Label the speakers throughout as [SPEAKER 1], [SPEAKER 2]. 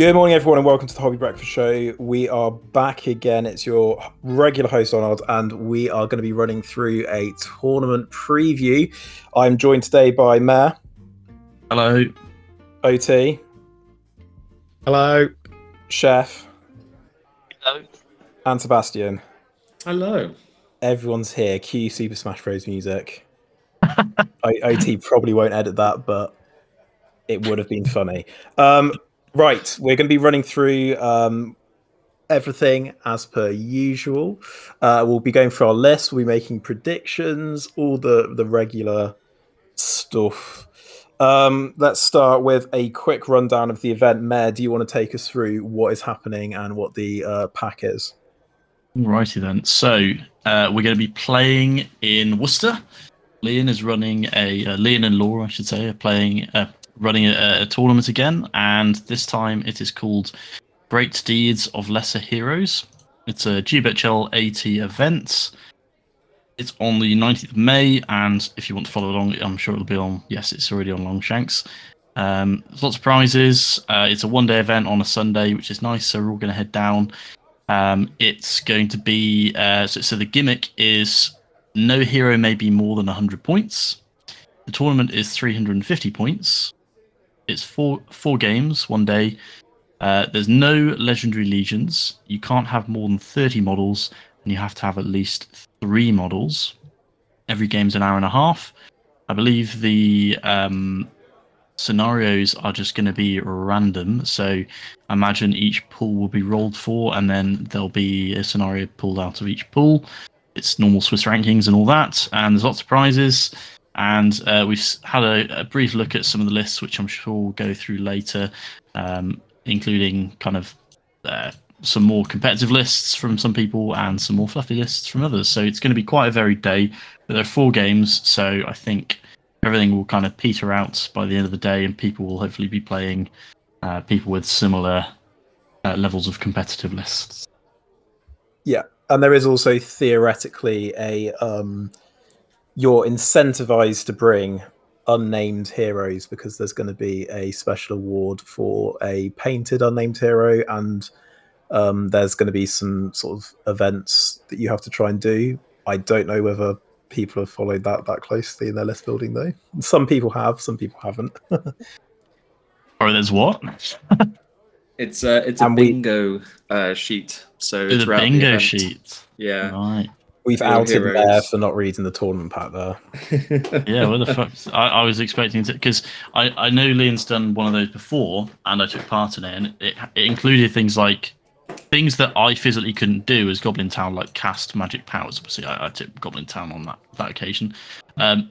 [SPEAKER 1] Good morning, everyone, and welcome to the Hobby Breakfast Show. We are back again. It's your regular host, Arnold, and we are going to be running through a tournament preview. I'm joined today by Mayor,
[SPEAKER 2] Hello.
[SPEAKER 1] OT,
[SPEAKER 3] Hello.
[SPEAKER 1] Chef,
[SPEAKER 4] Hello.
[SPEAKER 1] and Sebastian.
[SPEAKER 3] Hello.
[SPEAKER 1] Everyone's here. Cue Super Smash Bros. music. O- OT probably won't edit that, but it would have been funny. Um, right, we're going to be running through um, everything as per usual. Uh, we'll be going through our list. We'll be making predictions, all the the regular stuff. Um, let's start with a quick rundown of the event. Mayor, do you want to take us through what is happening and what the uh, pack is?
[SPEAKER 2] Righty then. So uh, we're going to be playing in Worcester. Leon is running a uh, Leon and Laura, I should say, are playing uh, running a, a tournament again, and this time it is called Great Deeds of Lesser Heroes. It's a GBHL 80 event. It's on the 19th of May, and if you want to follow along, I'm sure it'll be on. Yes, it's already on Longshanks. Um, there's lots of prizes. Uh, it's a one-day event on a Sunday, which is nice. So we're all going to head down. Um, it's going to be uh, so, so the gimmick is no hero may be more than 100 points. The tournament is 350 points. It's four four games, one day. Uh, there's no legendary legions. You can't have more than 30 models, and you have to have at least three models. Every game's an hour and a half. I believe the um, scenarios are just going to be random. So I imagine each pool will be rolled for, and then there'll be a scenario pulled out of each pool. It's normal Swiss rankings and all that, and there's lots of prizes. And uh, we've had a, a brief look at some of the lists, which I'm sure we'll go through later, um, including kind of uh, some more competitive lists from some people and some more fluffy lists from others. So it's going to be quite a varied day. But there are four games, so I think everything will kind of peter out by the end of the day, and people will hopefully be playing uh, people with similar uh, levels of competitive lists.
[SPEAKER 1] Yeah, and there is also theoretically a um you're incentivized to bring unnamed heroes because there's going to be a special award for a painted unnamed hero and um there's going to be some sort of events that you have to try and do i don't know whether people have followed that that closely in their list building though some people have some people haven't
[SPEAKER 2] Or there's what?
[SPEAKER 3] It's a it's a
[SPEAKER 1] And we-
[SPEAKER 3] bingo uh, sheet. So
[SPEAKER 2] The
[SPEAKER 3] throughout the
[SPEAKER 2] bingo
[SPEAKER 3] event-
[SPEAKER 2] sheet.
[SPEAKER 3] Yeah.
[SPEAKER 2] Right.
[SPEAKER 1] We've
[SPEAKER 3] Your
[SPEAKER 1] outed
[SPEAKER 3] heroes.
[SPEAKER 1] there for not reading the tournament pack there
[SPEAKER 2] Yeah, what the fuck? I, I was expecting to because I, I know Leon's done one of those before, and I took part in it, and it, it included things like things that I physically couldn't do as Goblin Town, like cast magic powers. Obviously, I, I took Goblin Town on that that occasion. Um,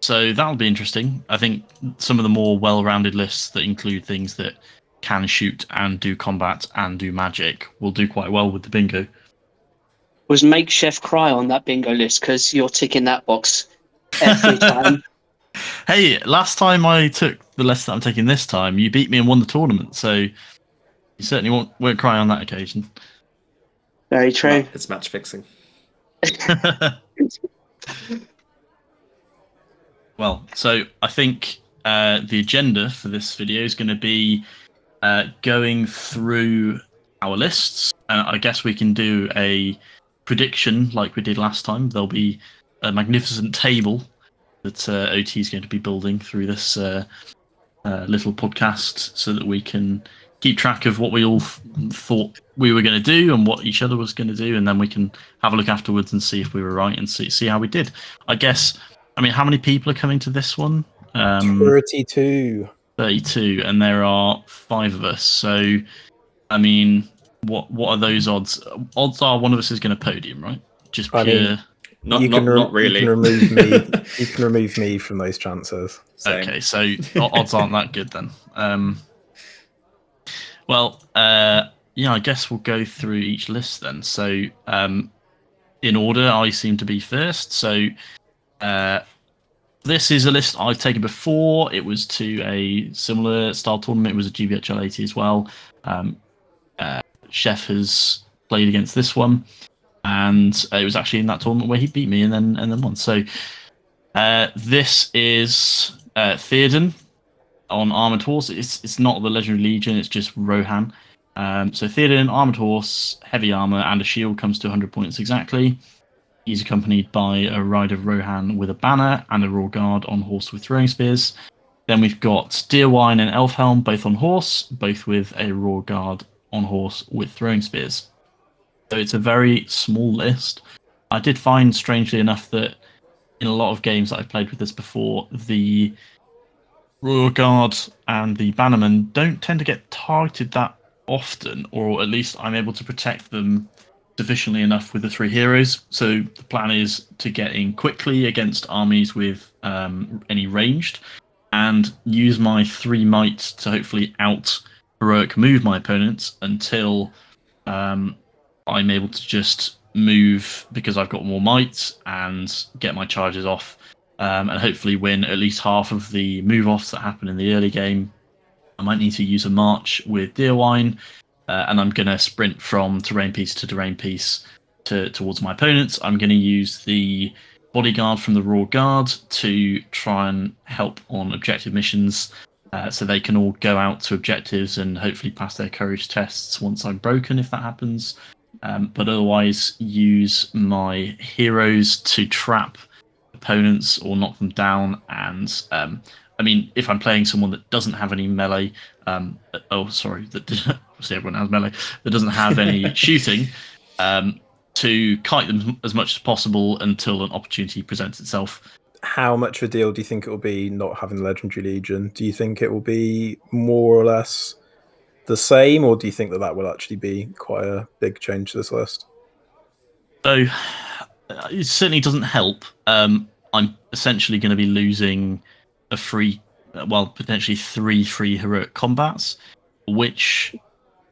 [SPEAKER 2] so that'll be interesting. I think some of the more well-rounded lists that include things that can shoot and do combat and do magic will do quite well with the bingo.
[SPEAKER 4] Was make chef cry on that bingo list because you're ticking that box every time.
[SPEAKER 2] Hey, last time I took the list that I'm taking this time, you beat me and won the tournament, so you certainly won't, won't cry on that occasion.
[SPEAKER 4] Very true.
[SPEAKER 3] It's match fixing.
[SPEAKER 2] well, so I think uh, the agenda for this video is going to be uh, going through our lists. Uh, I guess we can do a prediction like we did last time. There'll be a magnificent table that uh, OT is going to be building through this uh, uh, little podcast so that we can keep track of what we all f- thought we were going to do and what each other was going to do, and then we can have a look afterwards and see if we were right and see see how we did. I guess. I mean, how many people are coming to this one? Um,
[SPEAKER 1] 32
[SPEAKER 2] 32, and there are five of us. So, I mean, what what are those odds? Odds are one of us is going to podium, right? Just pure.
[SPEAKER 1] I mean,
[SPEAKER 3] Not
[SPEAKER 1] you
[SPEAKER 3] not,
[SPEAKER 1] can, re-
[SPEAKER 3] not really.
[SPEAKER 1] You can remove me. you can remove me from those chances.
[SPEAKER 3] Same.
[SPEAKER 2] Okay, so odds aren't that good then. Um, well, uh, yeah, I guess we'll go through each list then. So, um, in order, I seem to be first. So, uh, this is a list I've taken before. It was to a similar style tournament. It was a GBHL 80 as well. Um, uh, Chef has played against this one, and uh, it was actually in that tournament where he beat me and then and then won. So, uh, this is uh, Theoden on armored horse. It's it's not the legendary legion. It's just Rohan. Um, so Theoden, armored horse, heavy armor, and a shield comes to 100 points exactly. He's accompanied by a rider of Rohan with a banner and a royal guard on horse with throwing spears. Then we've got Déorwine and Elfhelm, both on horse, both with a royal guard on horse with throwing spears. So it's a very small list. I did find, strangely enough, that in a lot of games that I've played with this before, the Royal Guard and the Bannerman don't tend to get targeted that often, or at least I'm able to protect them sufficiently enough with the three heroes. So the plan is to get in quickly against armies with um, any ranged, and use my three might to hopefully out heroic move my opponents until um, I'm able to just move because I've got more might and get my charges off, um, and hopefully win at least half of the move offs that happen in the early game. I might need to use a march with Déorwine, uh, and I'm going to sprint from terrain piece to terrain piece to towards my opponents. I'm going to use the bodyguard from the Royal Guard to try and help on objective missions. Uh, so they can all go out to objectives and hopefully pass their courage tests once I'm broken, if that happens. Um, but otherwise, use my heroes to trap opponents or knock them down. And um, I mean, if I'm playing someone that doesn't have any melee, um, oh sorry, that obviously everyone has melee, that doesn't have any shooting, um, to kite them as much as possible until an opportunity presents itself.
[SPEAKER 1] How much of a deal do you think it will be not having the Legendary Legion? Do you think it will be more or less the same, or do you think that that will actually be quite a big change to this list?
[SPEAKER 2] So it certainly doesn't help. Um, I'm essentially going to be losing a free, well, potentially three free heroic combats, which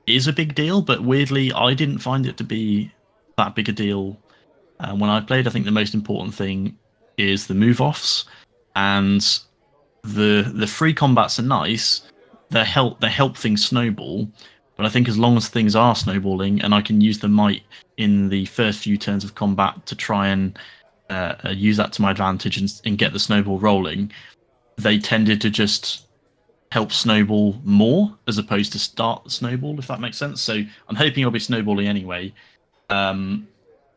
[SPEAKER 2] is a big deal. But weirdly, I didn't find it to be that big a deal uh, when I played. I think the most important thing is the move offs, and the the free combats are nice. They help they help things snowball. But I think as long as things are snowballing, and I can use the might in the first few turns of combat to try and uh, uh use that to my advantage and, and get the snowball rolling, they tended to just help snowball more as opposed to start the snowball, if that makes sense. So I'm hoping I'll be snowballing anyway, um,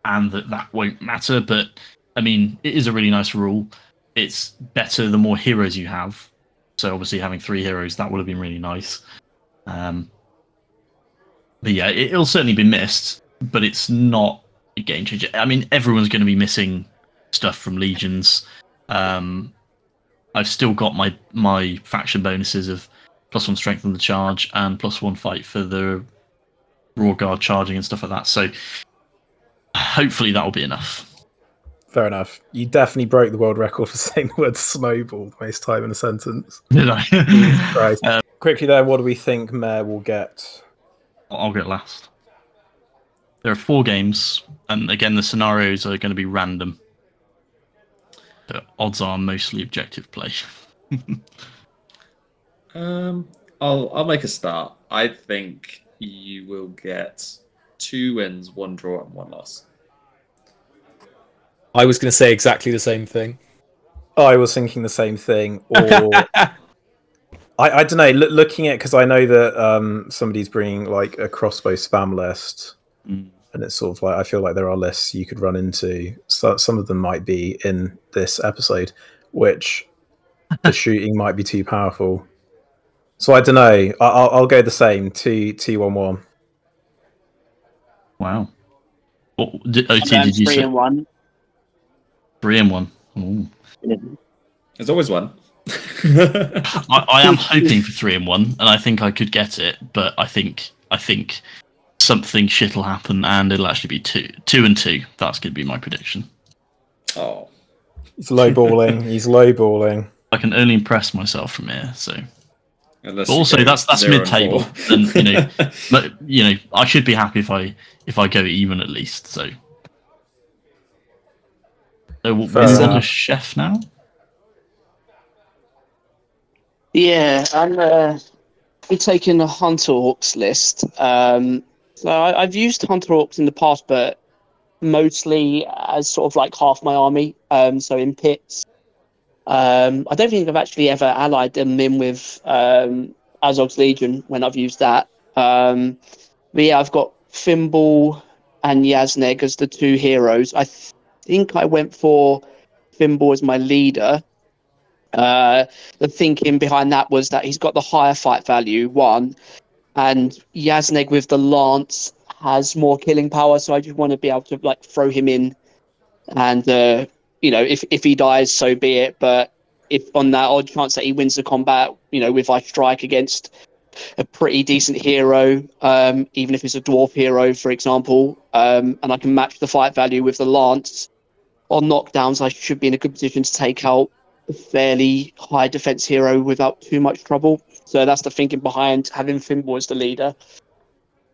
[SPEAKER 2] and that that won't matter. But I mean, it is a really nice rule. It's better the more heroes you have. So obviously, having three heroes that would have been really nice. Um, but yeah, it, will certainly be missed, but it's not a game changer. I mean, everyone's going to be missing stuff from legions. Um, I've still got my my faction bonuses of plus one strength on the charge and plus one fight for the raw guard charging and stuff like that. So hopefully that will be enough.
[SPEAKER 1] Fair enough. You definitely broke the world record for saying the word snowball the most time in a sentence.
[SPEAKER 2] Did I?
[SPEAKER 1] right. Um, Quickly there, what do we think Mayor will get?
[SPEAKER 2] I'll get last. There are four games, and again, the scenarios are going to be random. The odds are mostly objective play.
[SPEAKER 3] um, I'll I'll make a start. I think you will get two wins, one draw, and one loss.
[SPEAKER 5] I was going to say exactly the same thing.
[SPEAKER 1] I was thinking the same thing. Or I, I don't know. Look, looking at because I know that um, somebody's bringing like a crossbow spam list,
[SPEAKER 2] mm.
[SPEAKER 1] and it's sort of like I feel like there are lists you could run into. So some of them might be in this episode, which the shooting might be too powerful. So I don't know. I'll, I'll go the same. Two two one one.
[SPEAKER 2] Wow. What, did, OT, did you
[SPEAKER 4] three
[SPEAKER 2] say?
[SPEAKER 4] and one.
[SPEAKER 2] Three and one. Ooh.
[SPEAKER 3] There's always one.
[SPEAKER 2] I, I am hoping for three and one, and I think I could get it, but I think I think something shit will happen, and it'll actually be two, two and two. That's going to be my prediction.
[SPEAKER 3] Oh,
[SPEAKER 1] He's lowballing. He's lowballing.
[SPEAKER 2] I can only impress myself from here, so. But also, that's that's mid-table,
[SPEAKER 3] four.
[SPEAKER 2] and you know, but you know, I should be happy if I if I go even at least. So, so we're
[SPEAKER 1] Fair
[SPEAKER 2] on
[SPEAKER 1] enough.
[SPEAKER 2] to chef now.
[SPEAKER 4] Yeah, I'm uh, I'm taking the Hunter Orcs list. Um, so I, I've used Hunter Orcs in the past, but mostly as sort of like half my army. Um, so in pits, Um, I don't think I've actually ever allied them in with um, Azog's Legion when I've used that. Um, but yeah, I've got Fimbul and Yazneg as the two heroes. I th- think I went for Fimbul as my leader. Uh, the thinking behind that was that he's got the higher fight value, one, and Yazneg with the lance has more killing power. So I just want to be able to like throw him in, and uh, you know, if if he dies, so be it. But if on that odd chance that he wins the combat, you know, if I strike against a pretty decent hero, um, even if it's a dwarf hero, for example, um, and I can match the fight value with the lance on knockdowns, I should be in a good position to take out a fairly high defense hero without too much trouble. So that's the thinking behind having Fimbul as the leader.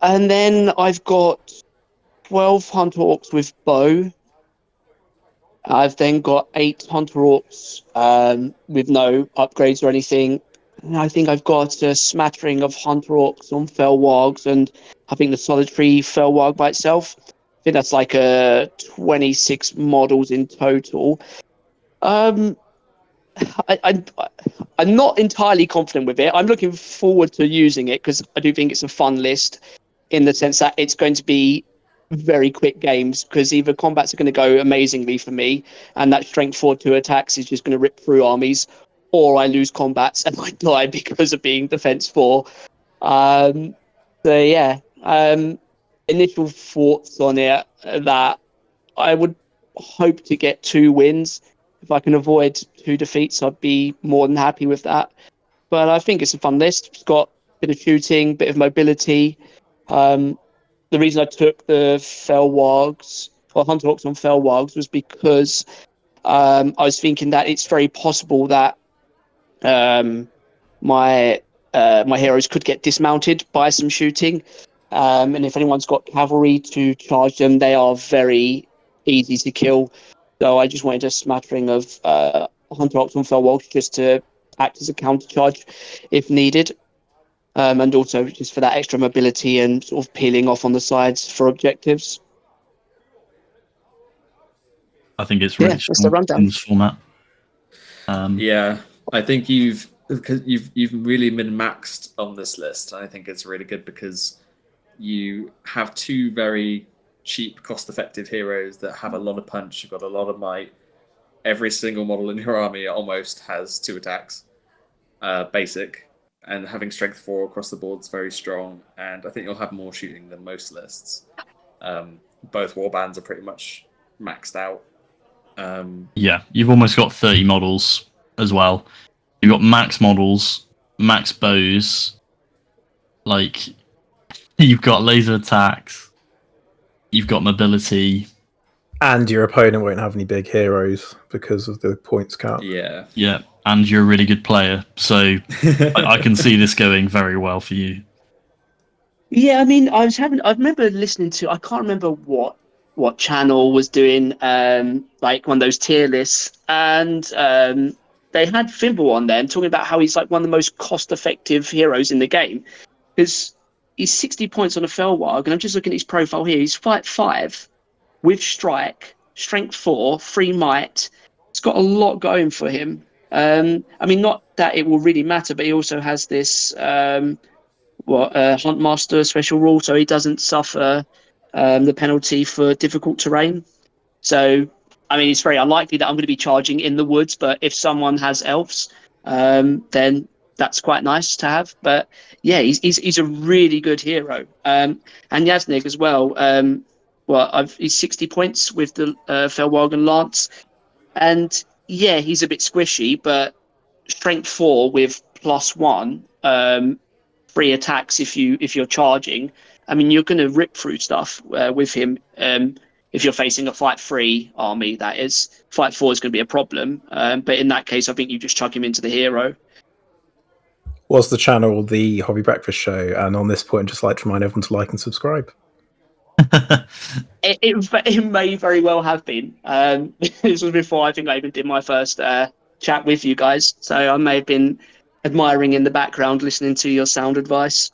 [SPEAKER 4] And then I've got 12 Hunter Orcs with bow. I've then got eight Hunter Orcs um, with no upgrades or anything. And I think I've got a smattering of Hunter Orcs on Felwargs and I think the Solitary Felwarg by itself. I think that's like a 26 models in total. Um, I, I, I'm not entirely confident with it. I'm looking forward to using it because I do think it's a fun list in the sense that it's going to be very quick games because either combats are going to go amazingly for me and that strength 4 2 attacks is just going to rip through armies or I lose combats and I die because of being defense 4. Um, so, yeah, um, initial thoughts on it that I would hope to get two wins. If I can avoid two defeats, I'd be more than happy with that. But I think it's a fun list. It's got a bit of shooting, bit of mobility. Um, the reason I took the Felwargs or Hunter Orcs on Felwargs was because um, I was thinking that it's very possible that um, my uh, my heroes could get dismounted by some shooting. Um, and if anyone's got cavalry to charge them, they are very easy to kill. So I just wanted a smattering of uh, Hunter Orcs on Felwargs just to act as a counter charge if needed. Um, and also just for that extra mobility and sort of peeling off on the sides for objectives.
[SPEAKER 2] I think it's really
[SPEAKER 4] Yeah, that's the
[SPEAKER 2] strong
[SPEAKER 4] rundown.
[SPEAKER 2] in this format. Um,
[SPEAKER 3] Yeah, I think you've because you've you've really min maxed on this list. and I think it's really good because you have two very cheap, cost-effective heroes that have a lot of punch. You've got a lot of might. Every single model in your army almost has two attacks, uh, basic, and having strength four across the board is very strong. And I think you'll have more shooting than most lists. Um, both warbands are pretty much maxed out. Um,
[SPEAKER 2] Yeah, you've almost got 30 models as well. You've got max models, max bows, like you've got laser attacks, you've got mobility.
[SPEAKER 1] And your opponent won't have any big heroes because of the points cap.
[SPEAKER 3] yeah.
[SPEAKER 2] Yeah, and you're a really good player, so I, I can see this going very well for you.
[SPEAKER 4] Yeah, I mean, I was having. I remember listening to. I can't remember what what channel was doing um like one of those tier lists, and um they had Fimbul on there and talking about how he's like one of the most cost effective heroes in the game because he's sixty points on a Felwarg, and I'm just looking at his profile here. He's fight five with strike, strength four, free might. It's got a lot going for him. Um, I mean, not that it will really matter, but he also has this. Um, what uh, Huntmaster special rule, so he doesn't suffer um, the penalty for difficult terrain. So, I mean, it's very unlikely that I'm going to be charging in the woods, but if someone has elves, um, then that's quite nice to have. But yeah, he's he's, he's a really good hero, um, and Yazneg as well. Um, well, I've, he's 60 points with the uh, Felwagen Lance, and yeah, he's a bit squishy, but strength four with plus one um, free attacks if you if you're charging. I mean, you're going to rip through stuff uh, with him. Um, if you're facing a fight three army, that is fight four is going to be a problem. Um, but in that case, I think you just chuck him into the hero.
[SPEAKER 1] Was the channel the Hobby Breakfast Show? And on this point, I'd just like to remind everyone to like and subscribe.
[SPEAKER 4] It, it, it may very well have been. Um, this was before I think I even did my first uh, chat with you guys, so I may have been admiring in the background, listening to your sound advice.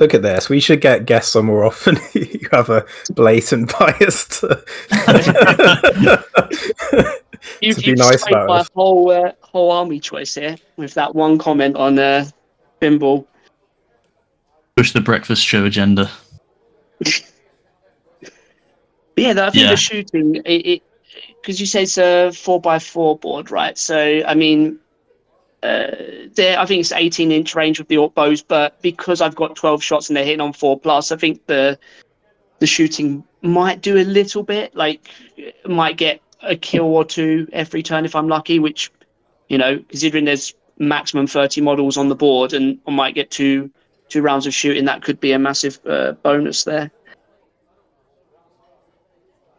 [SPEAKER 1] Look at this. We should get guests on more often. you have a blatant bias. To...
[SPEAKER 4] You,
[SPEAKER 1] To be nice about
[SPEAKER 4] my whole uh, whole army choice here with that one comment on uh, Fimbul.
[SPEAKER 2] Push the breakfast show agenda.
[SPEAKER 4] Yeah, I think
[SPEAKER 2] Yeah.
[SPEAKER 4] the shooting, it because you say it's a four by four board, right? So I mean, uh, there I think it's eighteen inch range with the orc bows, but because I've got twelve shots and they're hitting on four plus, I think the the shooting might do a little bit. Like, might get a kill or two every turn if I'm lucky, which you know, considering there's maximum thirty models on the board, and I might get two two rounds of shooting, that could be a massive uh, bonus there.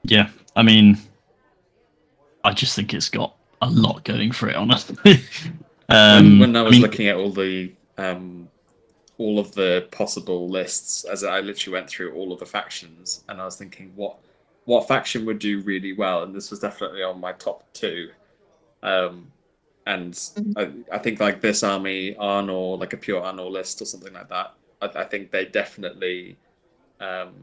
[SPEAKER 2] Yeah, I mean, I just think it's got a lot going for it, honestly.
[SPEAKER 3] when,
[SPEAKER 2] um,
[SPEAKER 3] when I was
[SPEAKER 2] mean,
[SPEAKER 3] looking at all the um, all of the possible lists, as I literally went through all of the factions, and I was thinking what what faction would do really well, and this was definitely on my top two. Um, and I, I think like this army Arnor, like a pure Arnor list or something like that. I, I think they definitely um,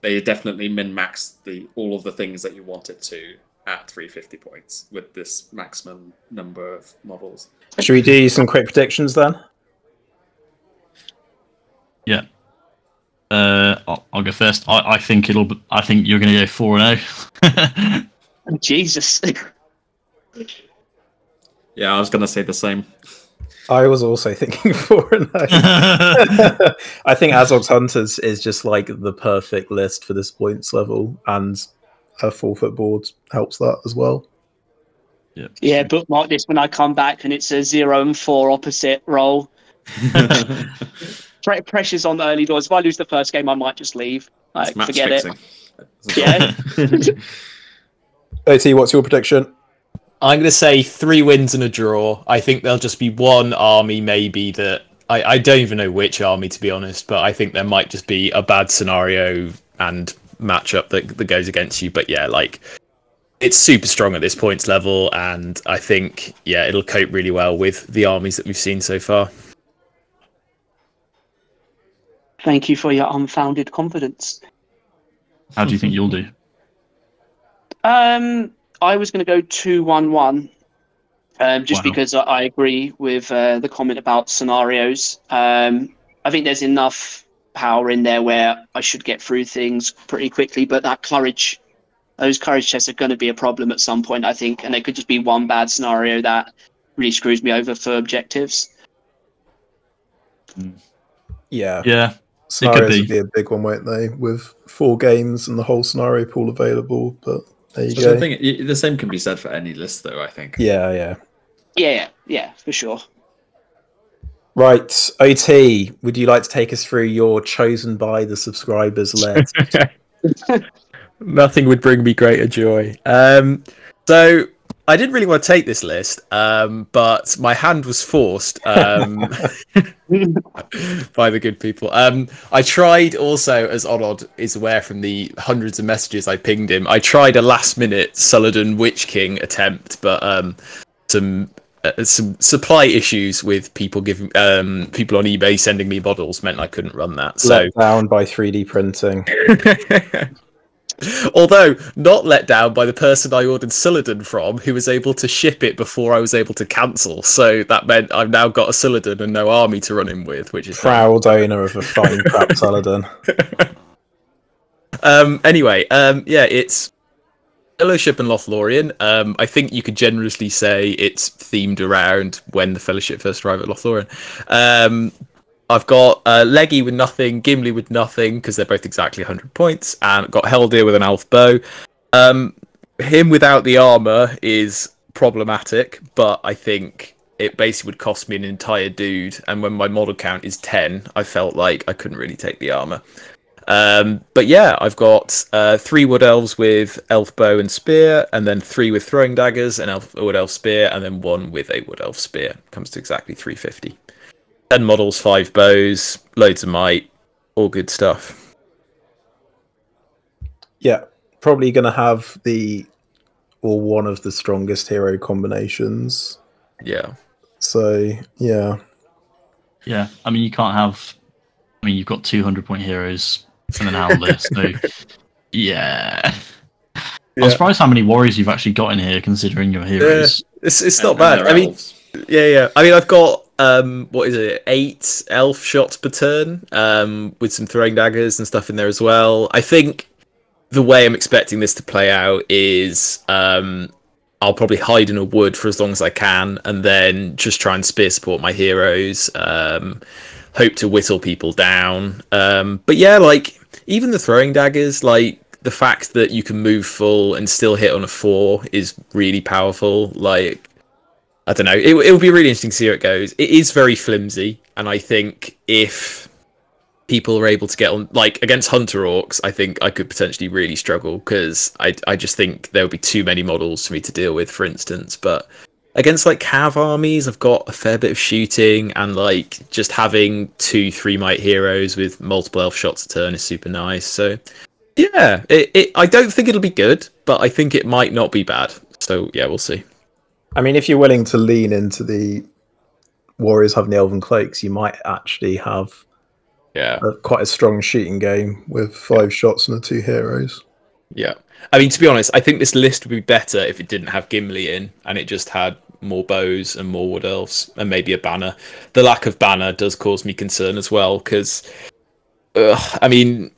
[SPEAKER 3] they definitely min max the all of the things that you want it to at 350 points with this maximum number of models.
[SPEAKER 1] Should we do some quick predictions then?
[SPEAKER 2] yeah. Uh, I'll, I'll go first. I, I think it'll. I think you're going to go four and zero.
[SPEAKER 4] Jesus.
[SPEAKER 3] Yeah, I was gonna say the same.
[SPEAKER 1] I was also thinking four and oh. I think Azog's Hunters is just like the perfect list for this points level, and a four foot board helps that as well.
[SPEAKER 4] yeah, Yeah, bookmark this when I come back, and it's a zero and four opposite roll. Pre- pressure's on the early doors. If I lose the first game, I might just leave. Like,
[SPEAKER 3] It's match
[SPEAKER 4] forget it. Yeah.
[SPEAKER 1] OT, what's your prediction?
[SPEAKER 5] I'm going to say three wins and a draw. I think there'll just be one army, maybe that I, I don't even know which army to be honest, but I think there might just be a bad scenario and matchup that that goes against you. But yeah, like it's super strong at this points level, and I think yeah, it'll cope really well with the armies that we've seen so far.
[SPEAKER 4] Thank you for your unfounded confidence.
[SPEAKER 2] How do you think you'll do?
[SPEAKER 4] Um, I was going to go two one one, um, just
[SPEAKER 2] Wow.
[SPEAKER 4] because I, I agree with uh, the comment about scenarios. Um, I think there's enough power in there where I should get through things pretty quickly, but that courage, those courage tests are going to be a problem at some point, I think, and it could just be one bad scenario that really screws me over for objectives.
[SPEAKER 1] Yeah,
[SPEAKER 2] Yeah,
[SPEAKER 1] scenarios
[SPEAKER 2] be.
[SPEAKER 1] would be a big one, won't they? With four games and the whole scenario pool available, but there you
[SPEAKER 3] But
[SPEAKER 1] go.
[SPEAKER 3] I think the same can be said for any list, though. I think.
[SPEAKER 1] Yeah, yeah.
[SPEAKER 4] Yeah, yeah, yeah, for sure.
[SPEAKER 1] Right, OT, would you like to take us through your chosen by the subscribers list?
[SPEAKER 5] Nothing would bring me greater joy. Um, so I didn't really want to take this list, um, but my hand was forced um, by the good people. Um, I tried also, as Onod is aware from the hundreds of messages I pinged him, I tried a last-minute Saladin Witch King attempt, but um, some uh, some supply issues with people giving um, people on eBay sending me models meant I couldn't run that. So
[SPEAKER 1] Let down by 3D printing.
[SPEAKER 5] Although not let down by the person I ordered Siladin from, who was able to ship it before I was able to cancel. So that meant I've now got a Siladin and no army to run him with, which is
[SPEAKER 1] Proud owner of a fine crap Saladin.
[SPEAKER 5] Um. Anyway, um. Yeah, it's Fellowship and Lothlorien. Um. I think you could generously say it's themed around when the Fellowship first arrived at Lothlorien. Um. I've got uh, Leggy with nothing, Gimli with nothing because they're both exactly 100 points, and got Haldir with an elf bow. Um, him without the armor is problematic, but I think it basically would cost me an entire dude. And when my model count is 10, I felt like I couldn't really take the armor. Um, but yeah, I've got uh, three wood elves with elf bow and spear, and then three with throwing daggers and elf wood elf spear, and then one with a wood elf spear. Comes to exactly 350. 10 models, five bows, loads of might, all good stuff.
[SPEAKER 1] Yeah, probably going to have the or one of the strongest hero combinations.
[SPEAKER 5] Yeah.
[SPEAKER 1] So yeah,
[SPEAKER 2] yeah. I mean, you can't have. I mean, you've got 200 point heroes and an outlet, so yeah. I'm
[SPEAKER 5] Yeah.
[SPEAKER 2] surprised how many warriors you've actually got in here, considering your heroes.
[SPEAKER 5] It's it's not
[SPEAKER 3] and
[SPEAKER 5] bad.
[SPEAKER 3] their
[SPEAKER 5] I mean, yeah, yeah. I mean, I've got um, what is it? Eight elf shots per turn, um, with some throwing daggers and stuff in there as well. I think the way I'm expecting this to play out is um, I'll probably hide in a wood for as long as I can, and then just try and spear support my heroes. Um, hope to whittle people down. Um, but yeah, like even the throwing daggers, like the fact that you can move full and still hit on a four is really powerful. Like I don't know, it will be really interesting to see how it goes. It is very flimsy, and I think if people are able to get on like against hunter orcs i think i could potentially really struggle because i i just think there would be too many models for me to deal with for instance. But against like cav armies i've got a fair bit of shooting and like just having two three might heroes with multiple elf shots a turn is super nice. So yeah it, it i don't think it'll be good but i think it might not be bad. So yeah we'll see
[SPEAKER 1] I mean, if you're willing to lean into the warriors having the elven cloaks, you might actually have
[SPEAKER 5] yeah
[SPEAKER 1] a, quite a strong shooting game with five shots and the two heroes.
[SPEAKER 5] Yeah. I mean, to be honest, I think this list would be better if it didn't have Gimli in and it just had more bows and more wood elves and maybe a banner. The lack of banner does cause me concern as well because, I mean,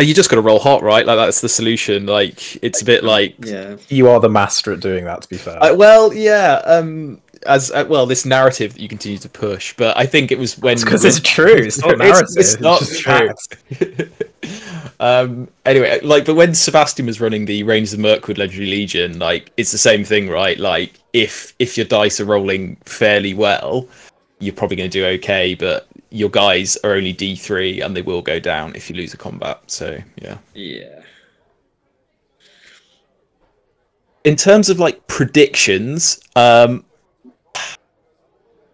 [SPEAKER 5] you just got to roll hot, right? Like that's the solution. Like it's a bit like,
[SPEAKER 3] Yeah.
[SPEAKER 1] You are the master at doing that, to be fair.
[SPEAKER 5] uh, well, yeah. Um, as uh, well, this narrative that you continue to push, but I think it was when
[SPEAKER 1] because it's true. It's not
[SPEAKER 5] It's-
[SPEAKER 1] narrative.
[SPEAKER 5] it's not
[SPEAKER 1] just
[SPEAKER 5] true. um anyway like but when sebastian was running the rangers of mirkwood legendary legion like it's the same thing right like if if your dice are rolling fairly well you're probably going to do okay but your guys are only d3 and they will go down if you lose a combat so yeah.
[SPEAKER 3] Yeah.
[SPEAKER 5] in terms of like predictions um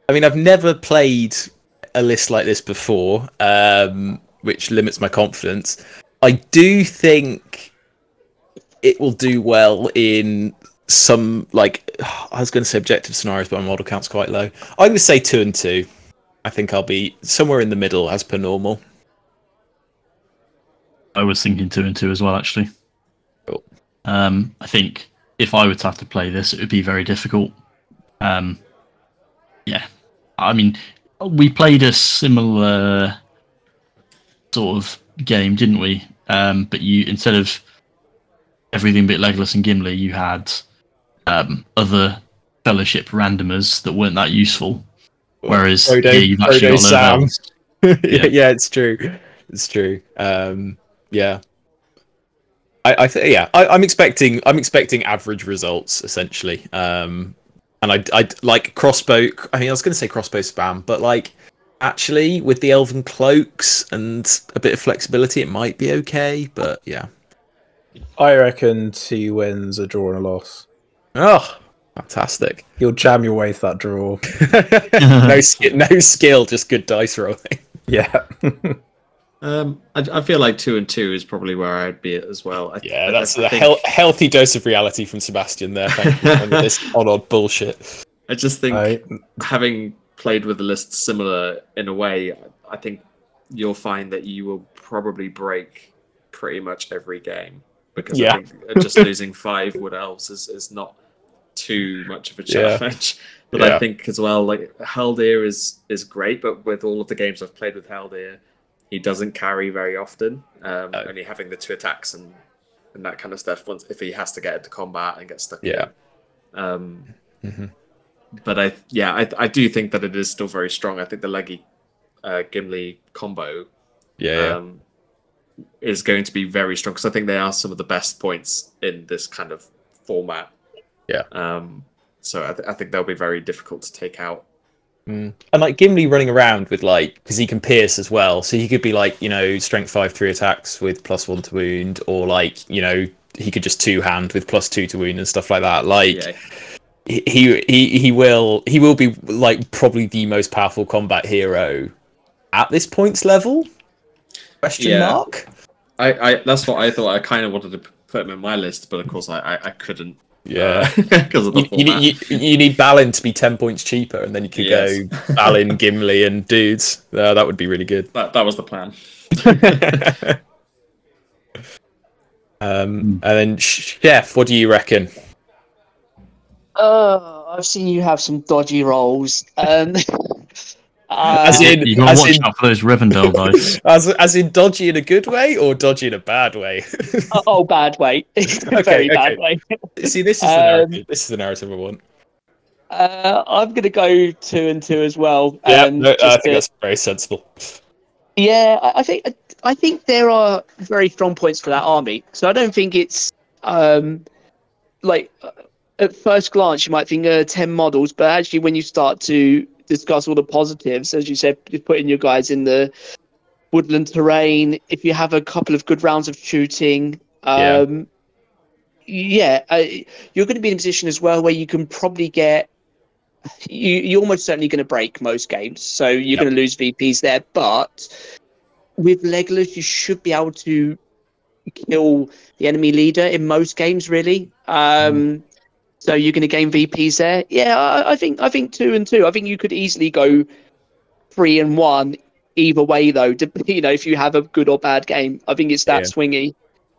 [SPEAKER 5] i mean i've never played a list like this before um which limits my confidence. I do think it will do well in some like i was going to say objective scenarios but my model count's quite low. I'm going to say two and two i think i'll be somewhere in the middle as per normal
[SPEAKER 2] I was thinking two and two as well, actually.
[SPEAKER 5] Cool.
[SPEAKER 2] Um, I think if I were to have to play this, it would be very difficult. Um, yeah, I mean, we played a similar sort of game, didn't we? Um, but you instead of everything but Legolas and Gimli, you had um, other Fellowship randomers that weren't that useful. Whereas
[SPEAKER 5] Frodo-
[SPEAKER 2] here you've actually
[SPEAKER 5] Frodo,
[SPEAKER 2] got
[SPEAKER 5] Sam.
[SPEAKER 2] low
[SPEAKER 5] yeah.
[SPEAKER 2] Yeah.
[SPEAKER 5] yeah, it's true. It's true. Um, yeah. I, I th- yeah, I, I'm expecting I'm expecting average results essentially. Um, and I I like crossbow. I mean, I was going to say crossbow spam, but like actually with the elven cloaks and a bit of flexibility, it might be okay. But yeah.
[SPEAKER 1] I reckon two wins, a draw, and a loss.
[SPEAKER 5] Oh, fantastic!
[SPEAKER 1] You'll jam your way to that draw.
[SPEAKER 5] no skill, no skill, just good dice rolling.
[SPEAKER 1] Yeah.
[SPEAKER 3] Um, I, I feel like two and two is probably where I'd be at as well. I,
[SPEAKER 5] Yeah,
[SPEAKER 3] I-
[SPEAKER 5] that's
[SPEAKER 3] I
[SPEAKER 5] a
[SPEAKER 3] think-
[SPEAKER 5] hel- healthy dose of reality from Sebastian there. Thank you. Under this odd, odd bullshit.
[SPEAKER 3] I just think
[SPEAKER 1] I,
[SPEAKER 3] having played with the list similar in a way, I think you'll find that you will probably break pretty much every game because
[SPEAKER 5] Yeah.
[SPEAKER 3] I think just losing five wood elves is, is not too much of a
[SPEAKER 5] Yeah.
[SPEAKER 3] challenge. But
[SPEAKER 5] Yeah.
[SPEAKER 3] I think as well, like Haldir is is great, but with all of the games I've played with Haldir, he doesn't carry very often. Um,
[SPEAKER 5] No.
[SPEAKER 3] Only having the two attacks and and that kind of stuff. Once if he has to get into combat and get stuck. in.
[SPEAKER 5] Yeah.
[SPEAKER 3] Um,
[SPEAKER 5] Mhm.
[SPEAKER 3] but I yeah I, I do think that it is still very strong. I think the Leggy uh, Gimli combo
[SPEAKER 5] Yeah, yeah.
[SPEAKER 3] um, is going to be very strong because I think they are some of the best points in this kind of format.
[SPEAKER 5] Yeah.
[SPEAKER 3] Um, so I, th- I think they'll be very difficult to take out.
[SPEAKER 5] Mm. And like Gimli running around with like because he can pierce as well, so he could be like you know strength five three attacks with plus one to wound, or like you know he could just two hand with plus two to wound and stuff like that. Like
[SPEAKER 3] Yeah.
[SPEAKER 5] he he he will he will be like probably the most powerful combat hero at this points level. Question
[SPEAKER 3] Yeah.
[SPEAKER 5] mark.
[SPEAKER 3] I, I that's what I thought. I kind of wanted to put him in my list, but of course I I, I couldn't
[SPEAKER 5] Yeah.
[SPEAKER 3] because of the
[SPEAKER 5] You, you, need, you, you need Balin to be 10 points cheaper, and then you could
[SPEAKER 3] Yes.
[SPEAKER 5] go Balin, Gimli, and dudes. Uh, that would be really good.
[SPEAKER 3] that that was the plan.
[SPEAKER 5] Um, and then Chef, what do you reckon?
[SPEAKER 4] Uh, I've seen you have some dodgy rolls. Um, uh,
[SPEAKER 5] As in-
[SPEAKER 2] you gotta
[SPEAKER 5] as
[SPEAKER 2] watch
[SPEAKER 5] in-
[SPEAKER 2] out for those Rivendell dice.
[SPEAKER 5] As as in dodgy in a good way or dodgy in a bad way?
[SPEAKER 4] oh, oh, bad way. Very bad way.
[SPEAKER 5] See, this is the
[SPEAKER 4] Um,
[SPEAKER 5] narrative. This is the narrative I want.
[SPEAKER 4] Uh, I'm gonna go two and two as well.
[SPEAKER 5] Yeah,
[SPEAKER 4] um,
[SPEAKER 5] no, I think
[SPEAKER 4] to-
[SPEAKER 5] that's very sensible.
[SPEAKER 4] Yeah, I I think I think there are very strong points for that army. So I don't think it's um like uh, at first glance you might think uh, ten models, but actually when you start to discuss all the positives, as you said, you put in your guys in the woodland terrain. If you have a couple of good rounds of shooting,
[SPEAKER 5] Yeah.
[SPEAKER 4] um, yeah, uh, you're going to be in a position as well where you can probably get. You, you're almost certainly going to break most games, so you're
[SPEAKER 5] Yep.
[SPEAKER 4] going to lose VPs there. But with Legolas, you should be able to kill the enemy leader in most games, really. Um, so you're going to gain VPs there. Yeah, I, I think I think two and two. I think you could easily go three and one either way, though. dep- You know, if you have a good or bad game, I think it's that
[SPEAKER 5] Yeah.
[SPEAKER 4] swingy.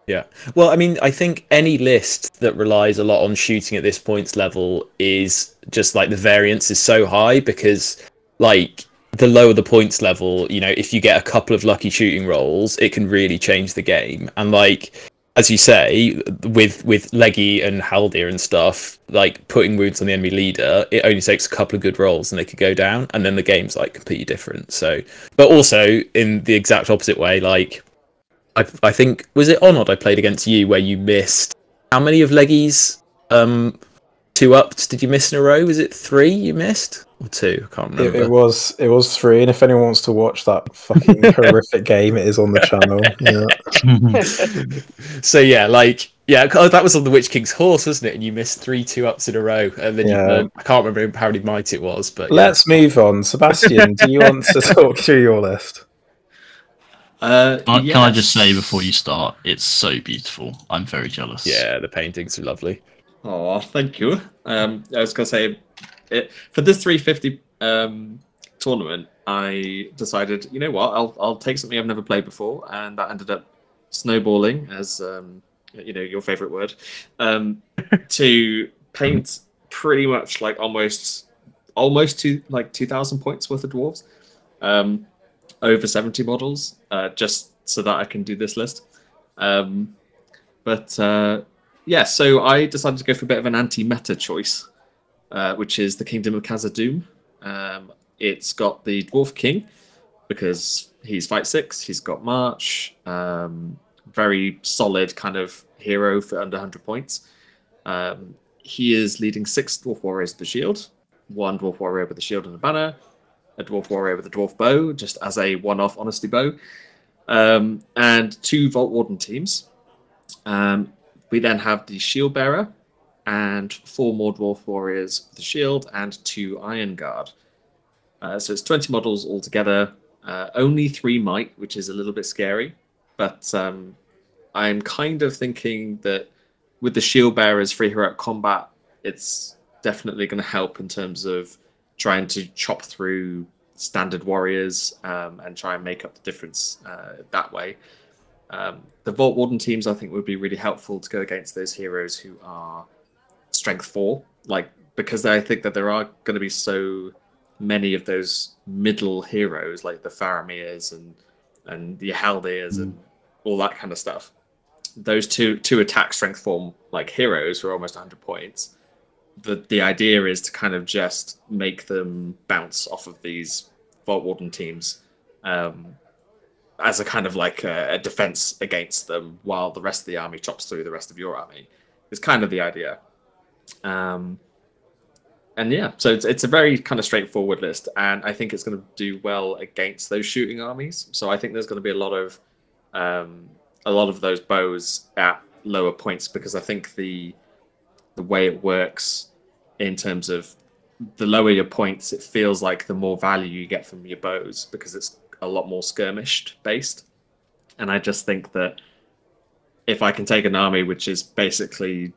[SPEAKER 4] Yeah.
[SPEAKER 5] Well, I mean, I think any list that relies a lot on shooting at this points level is just like the variance is so high because, like, the lower the points level, you know, if you get a couple of lucky shooting rolls, it can really change the game. And like, as you say, with with Leggy and Haldir and stuff, like putting wounds on the enemy leader, it only takes a couple of good rolls and they could go down, and then the game's like completely different. So, but also in the exact opposite way, like I, I think was it Onod I played against you where you missed how many of Leggy's um two ups did you miss in a row? Was it three you missed two? I can't remember.
[SPEAKER 1] it was it was three, and if anyone wants to watch that fucking horrific game, it is on the channel. Yeah.
[SPEAKER 5] so yeah, like yeah, oh, that was on the Witch King's horse, wasn't it? And you missed three two ups in a row, and then
[SPEAKER 1] Yeah.
[SPEAKER 5] you, I can't remember how many might it was, but yeah.
[SPEAKER 1] Let's move on. Sebastian, do you want to talk through your list?
[SPEAKER 3] Uh,
[SPEAKER 2] Can I- Can I just say before you start, it's so beautiful. I'm very jealous.
[SPEAKER 5] yeah, the paintings are lovely.
[SPEAKER 3] Oh, thank you. Um, I was gonna say, it, for this 350 um, tournament, I decided, you know what, I'll I'll take something I've never played before, and that ended up snowballing, as um, you know, your favorite word, um, to paint pretty much like almost almost to like 2,000 points worth of dwarves, um, over 70 models, uh, just so that I can do this list. Um, but uh, yeah, so I decided to go for a bit of an anti-meta choice, uh, which is the Kingdom of Khazad-dûm. Um, it's got the Dwarf King because he's fight six. He's got March, um, very solid kind of hero for under 100 points. Um, he is leading six Dwarf Warriors with the shield, one Dwarf Warrior with the shield and a banner, a Dwarf Warrior with a Dwarf Bow, just as a one-off Honesty Bow, um, and two Vault Warden teams. Um, we then have the Shield Bearer and four more Dwarf Warriors with the shield and two Iron Guard. Uh, so it's 20 models altogether. Uh, only three might, which is a little bit scary. But um, I'm kind of thinking that with the Shield Bearer's free heroic combat, it's definitely going to help in terms of trying to chop through standard warriors um, and try and make up the difference uh, that way. Um, the Vault Warden teams, I think, would be really helpful to go against those heroes who are strength four, like because I think that there are going to be so many of those middle heroes, like the Faramirs and and the Haldirs and all that kind of stuff. Those two two attack strength form like heroes who are almost 100 points. The the idea is to kind of just make them bounce off of these Vault Warden teams. Um, as a kind of like a, a defense against them while the rest of the army chops through the rest of your army is kind of the idea um and yeah so it's, it's a very kind of straightforward list and i think it's going to do well against those shooting armies so i think there's going to be a lot of um a lot of those bows at lower points because i think the the way it works in terms of the lower your points it feels like the more value you get from your bows because it's a lot more skirmished based. And I just think that if I can take an army which is basically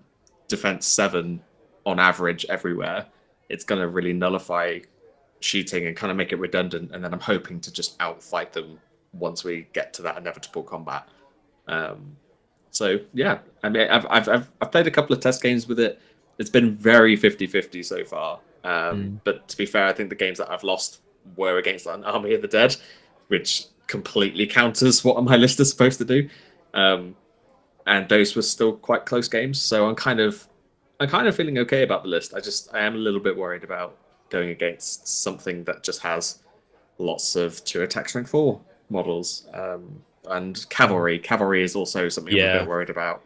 [SPEAKER 3] defense seven on average everywhere, it's going to really nullify shooting and kind of make it redundant. And then I'm hoping to just outfight them once we get to that inevitable combat. Um, so yeah, I mean, I've, I've I've I've played a couple of test games with it. It's been very 50-50 so far. Um,
[SPEAKER 5] Mm.
[SPEAKER 3] But to be fair, I think the games that I've lost were against an Army of the Dead, which completely counters what my list is supposed to do. Um, and those were still quite close games. So I'm kind of I'm kind of feeling okay about the list. I just I am a little bit worried about going against something that just has lots of two attack strength four models. Um, and cavalry. Cavalry is also something I'm a
[SPEAKER 5] Yeah.
[SPEAKER 3] bit worried about.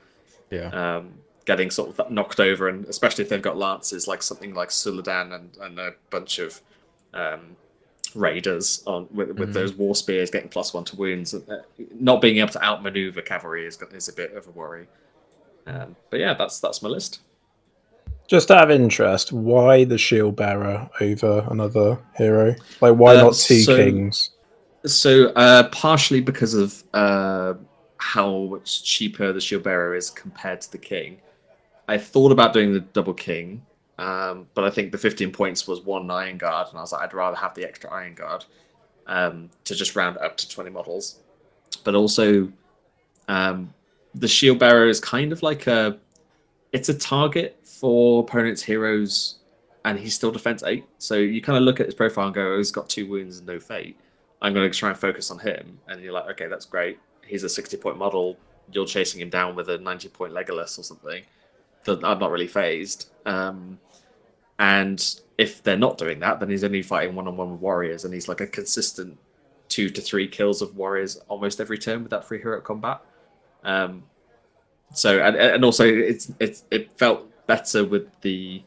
[SPEAKER 5] Yeah.
[SPEAKER 3] Um, getting sort of knocked over, and especially if they've got lances, like something like Suladan and, and a bunch of um, raiders on with, with
[SPEAKER 5] Mhm.
[SPEAKER 3] those war spears getting plus one to wounds. Uh, Not being able to outmaneuver cavalry is, is a bit of a worry. Um, but yeah, that's that's my list.
[SPEAKER 1] Just out of interest, why the shield bearer over another hero? Like, why
[SPEAKER 3] Uh,
[SPEAKER 1] not two
[SPEAKER 3] so-
[SPEAKER 1] kings?
[SPEAKER 3] So uh, partially because of uh, how much cheaper the shield bearer is compared to the king. I thought about doing the double king, um, but I think the 15 points was one iron guard, and I was like, I'd rather have the extra iron guard um, to just round up to 20 models. But also, um, the shield bearer is kind of like a it's a target for opponents' heroes, and he's still defense eight. So you kind of look at his profile and go, oh, he's got two wounds and no fate. I'm going to try and focus on him. And you're like, okay, that's great. He's a 60 point model. You're chasing him down with a 90 point Legolas or something. That I'm not really phased. Um, and if they're not doing that, then he's only fighting one on one with warriors, and he's like a consistent two to three kills of warriors almost every turn with that free hero combat. Um, so and, and also it's it's it felt better with the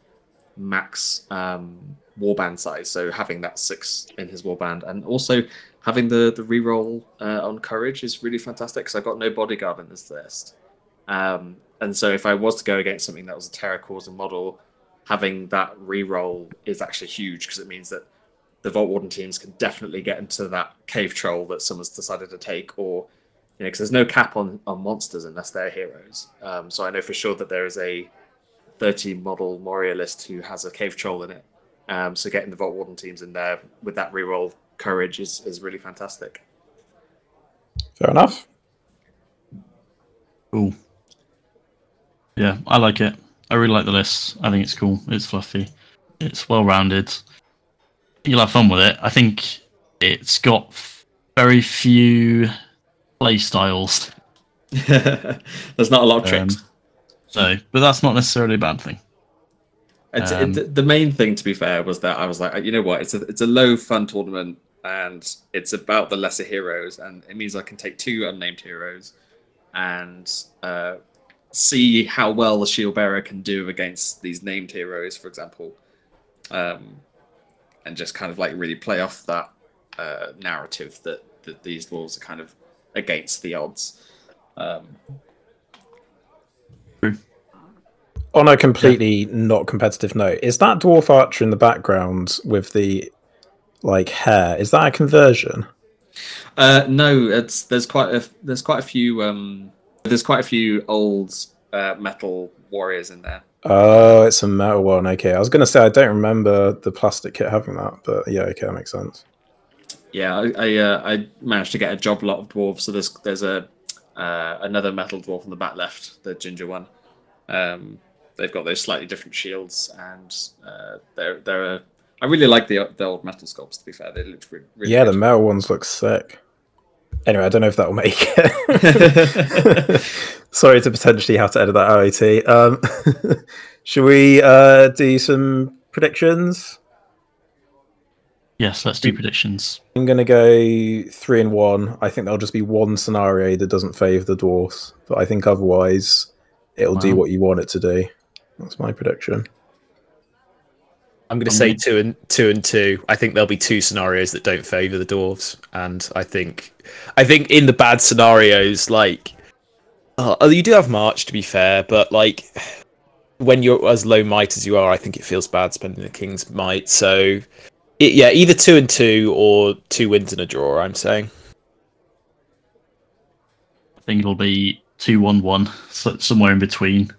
[SPEAKER 3] max um, warband size. So having that six in his warband, and also having the the reroll uh, on courage is really fantastic because I've got no bodyguard in this list. Um, and so if I was to go against something that was a Terra Causa model, having that reroll is actually huge because it means that the Vault Warden teams can definitely get into that cave troll that someone's decided to take, or you know, because there's no cap on on monsters unless they're heroes. Um, so I know for sure that there is a 30 model Moria list who has a cave troll in it. Um, so getting the Vault Warden teams in there with that reroll courage is, is really fantastic.
[SPEAKER 1] Fair enough.
[SPEAKER 2] Cool. Yeah, I like it. I really like the list. I think it's cool. It's fluffy. It's well rounded. You'll have fun with it. I think it's got very few play styles.
[SPEAKER 3] There's not a lot of
[SPEAKER 2] Um,
[SPEAKER 3] tricks.
[SPEAKER 2] So, but that's not necessarily a bad thing.
[SPEAKER 3] It's,
[SPEAKER 2] Um,
[SPEAKER 3] it, the- the main thing, to be fair, was that I was like, you know what? It's a it's a low fun tournament, and it's about the lesser heroes, and it means I can take two unnamed heroes, and uh, see how well the shield bearer can do against these named heroes, for example, um, and just kind of like really play off that uh, narrative that that these dwarves are kind of against the odds. Um,
[SPEAKER 1] On a completely not competitive note, is that dwarf archer in the background with the like hair? Is that a conversion?
[SPEAKER 3] Uh, no, it's there's quite a there's quite a few um there's quite a few old uh, metal warriors in there.
[SPEAKER 1] Oh, it's a metal one. Okay, I was gonna say I don't remember the plastic kit having that, but yeah, okay, that makes sense.
[SPEAKER 3] Yeah, I I, uh, I managed to get a job lot of dwarves. So there's there's a uh, another metal dwarf on the back left, the ginger one. Um, they've got those slightly different shields, and uh, they're they're. A, I really like the the old metal sculpts. To be fair, they look re- really.
[SPEAKER 1] yeah,
[SPEAKER 3] good.
[SPEAKER 1] the metal ones look sick. Anyway, I don't know if that will make it. Sorry to potentially have to edit that out. Um, should we uh, do some predictions?
[SPEAKER 2] Yes, let's do predictions.
[SPEAKER 1] I'm gonna go three and one. I think there'll just be one scenario that doesn't favour the dwarfs, but I think otherwise it'll do what you want it to do. That's my prediction.
[SPEAKER 5] I'm going to say two and two and two. I think there'll be two scenarios that don't favour the dwarves, and I think, I think in the bad scenarios, like, uh, oh, you do have March to be fair, but like, when you're as low might as you are, I think it feels bad spending the king's might. So, it, yeah, either two and two or two wins and a draw. I'm saying.
[SPEAKER 2] I think it'll be two one one, so somewhere in between.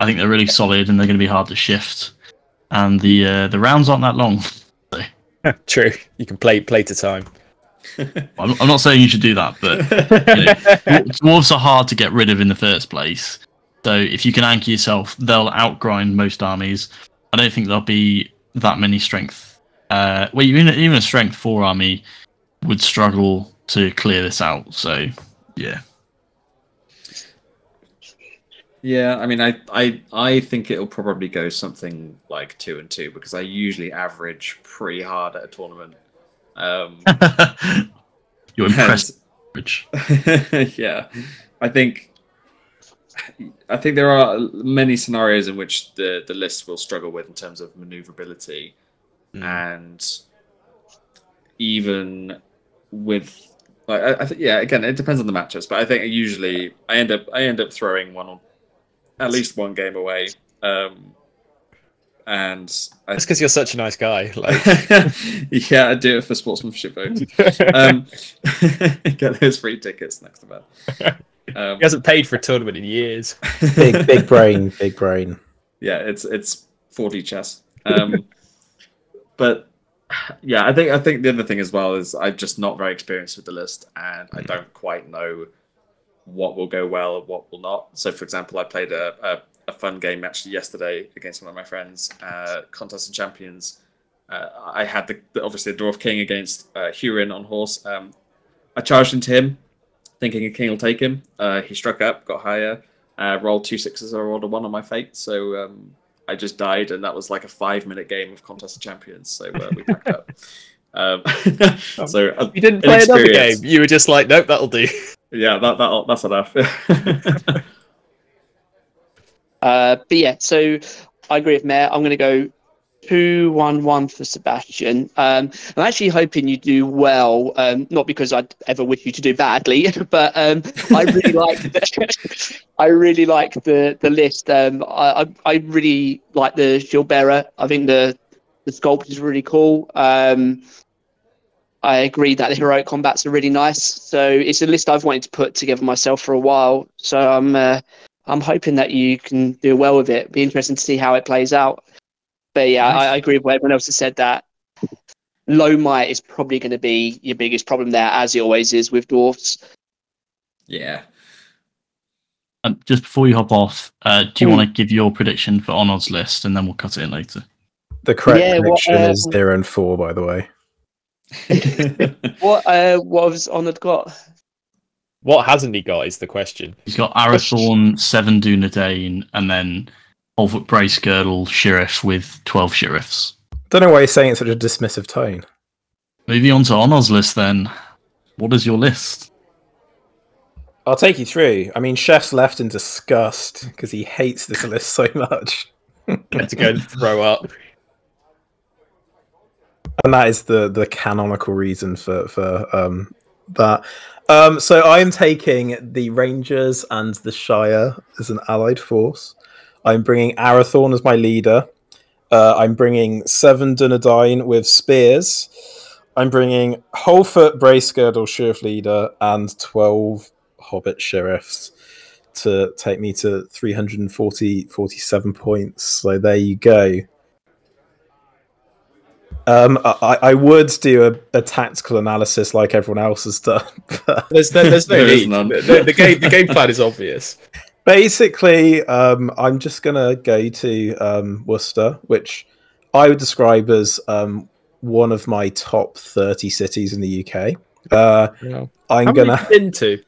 [SPEAKER 2] I think they're really solid and they're going to be hard to shift, and the uh, the rounds aren't that long.
[SPEAKER 5] True. You can play play to time.
[SPEAKER 2] I'm, I'm not saying you should do that, but you know, dwarves are hard to get rid of in the first place. So if you can anchor yourself, they'll outgrind most armies. I don't think there'll be that many strength. Uh, well, even even a strength four army would struggle to clear this out. So yeah,
[SPEAKER 3] Yeah, I mean, I, I, I think it'll probably go something like two and two because I usually average pretty hard at a tournament. Um,
[SPEAKER 2] you're impressed. Rich.
[SPEAKER 3] yeah, I think I think there are many scenarios in which the the list will struggle with in terms of maneuverability, and even with like I, I think yeah again it depends on the matchups, but I think usually I end up I end up throwing one or at least one game away. Um, and I,
[SPEAKER 5] That's because you're such a nice guy. Like,
[SPEAKER 3] yeah, I do it for sportsmanship votes. Um, get those free tickets next event. Um,
[SPEAKER 5] he hasn't paid for a tournament in years.
[SPEAKER 1] Big big brain, big brain.
[SPEAKER 3] yeah, it's it's 4D chess. Um, but yeah, I think I think the other thing as well is I'm just not very experienced with the list, and I don't quite know what will go well and what will not. So, for example, I played a, a, a fun game actually yesterday against one of my friends, uh, Contest and Champions. Uh, I had the, the obviously the Dwarf King against uh, Hurin on horse. Um, I charged into him, thinking a king will take him. Uh, he struck up, got higher, uh, rolled two sixes, I rolled a one on my fate. So um, I just died, and that was like a five minute game of Contest of Champions. So uh, we packed up. Um, so uh,
[SPEAKER 5] You didn't play another game. You were just like, nope, that'll do.
[SPEAKER 3] yeah, that, that that's enough.
[SPEAKER 4] Uh, but yeah, so I agree with Mayor. I'm going to go two one one for Sebastian. Um, I'm actually hoping you do well, um, not because I'd ever wish you to do badly, but um, I really like the, I really like the the list. Um, I, I I really like the shield bearer. I think the the sculpt is really cool. Um, I agree that the heroic combats are really nice. So it's a list I've wanted to put together myself for a while. So I'm uh, I'm hoping that you can do well with it. Be interesting to see how it plays out. But yeah, I, I agree with what everyone else has said that low might is probably going to be your biggest problem there, as it always is with dwarfs.
[SPEAKER 3] yeah.
[SPEAKER 2] Um, just before you hop off, uh, do you
[SPEAKER 4] Mm.
[SPEAKER 2] want to give your prediction for Honors list, and then we'll cut it in later?
[SPEAKER 1] The correct
[SPEAKER 4] Yeah,
[SPEAKER 1] prediction is
[SPEAKER 4] um,
[SPEAKER 1] zero and four, by the way.
[SPEAKER 4] What uh, what has Honoured got?
[SPEAKER 5] What hasn't he got is the question.
[SPEAKER 2] He's got Arathorn, seven Dunedain, and then Holfoot Bracegirdle Sheriff with twelve sheriffs.
[SPEAKER 1] Don't know why he's saying it in such a dismissive tone.
[SPEAKER 2] Moving on to Honors list, then. What is your list?
[SPEAKER 1] I'll take you through. I mean, Chef's left in disgust because he hates this list so much.
[SPEAKER 5] Had to go and throw up.
[SPEAKER 1] and that is the the canonical reason for for um that. Um so i'm taking the rangers and the shire as an allied force. I'm bringing arathorn as my leader. Uh, i'm bringing seven dunedain with spears. I'm bringing holfoot bracegirdle sheriff leader and 12 hobbit sheriffs to take me to 340 47 points. So there you go um, I, I would do a, a tactical analysis like everyone else has done. But
[SPEAKER 5] There's no, there's no
[SPEAKER 3] There is
[SPEAKER 5] need.
[SPEAKER 3] none.
[SPEAKER 5] The, the- the game, the game plan is obvious.
[SPEAKER 1] basically, um, I'm just gonna go to um, Worcester, which I would describe as um, one of my top 30 cities in the UK. Uh,
[SPEAKER 5] How
[SPEAKER 1] I'm
[SPEAKER 5] many
[SPEAKER 1] gonna
[SPEAKER 5] have you been to?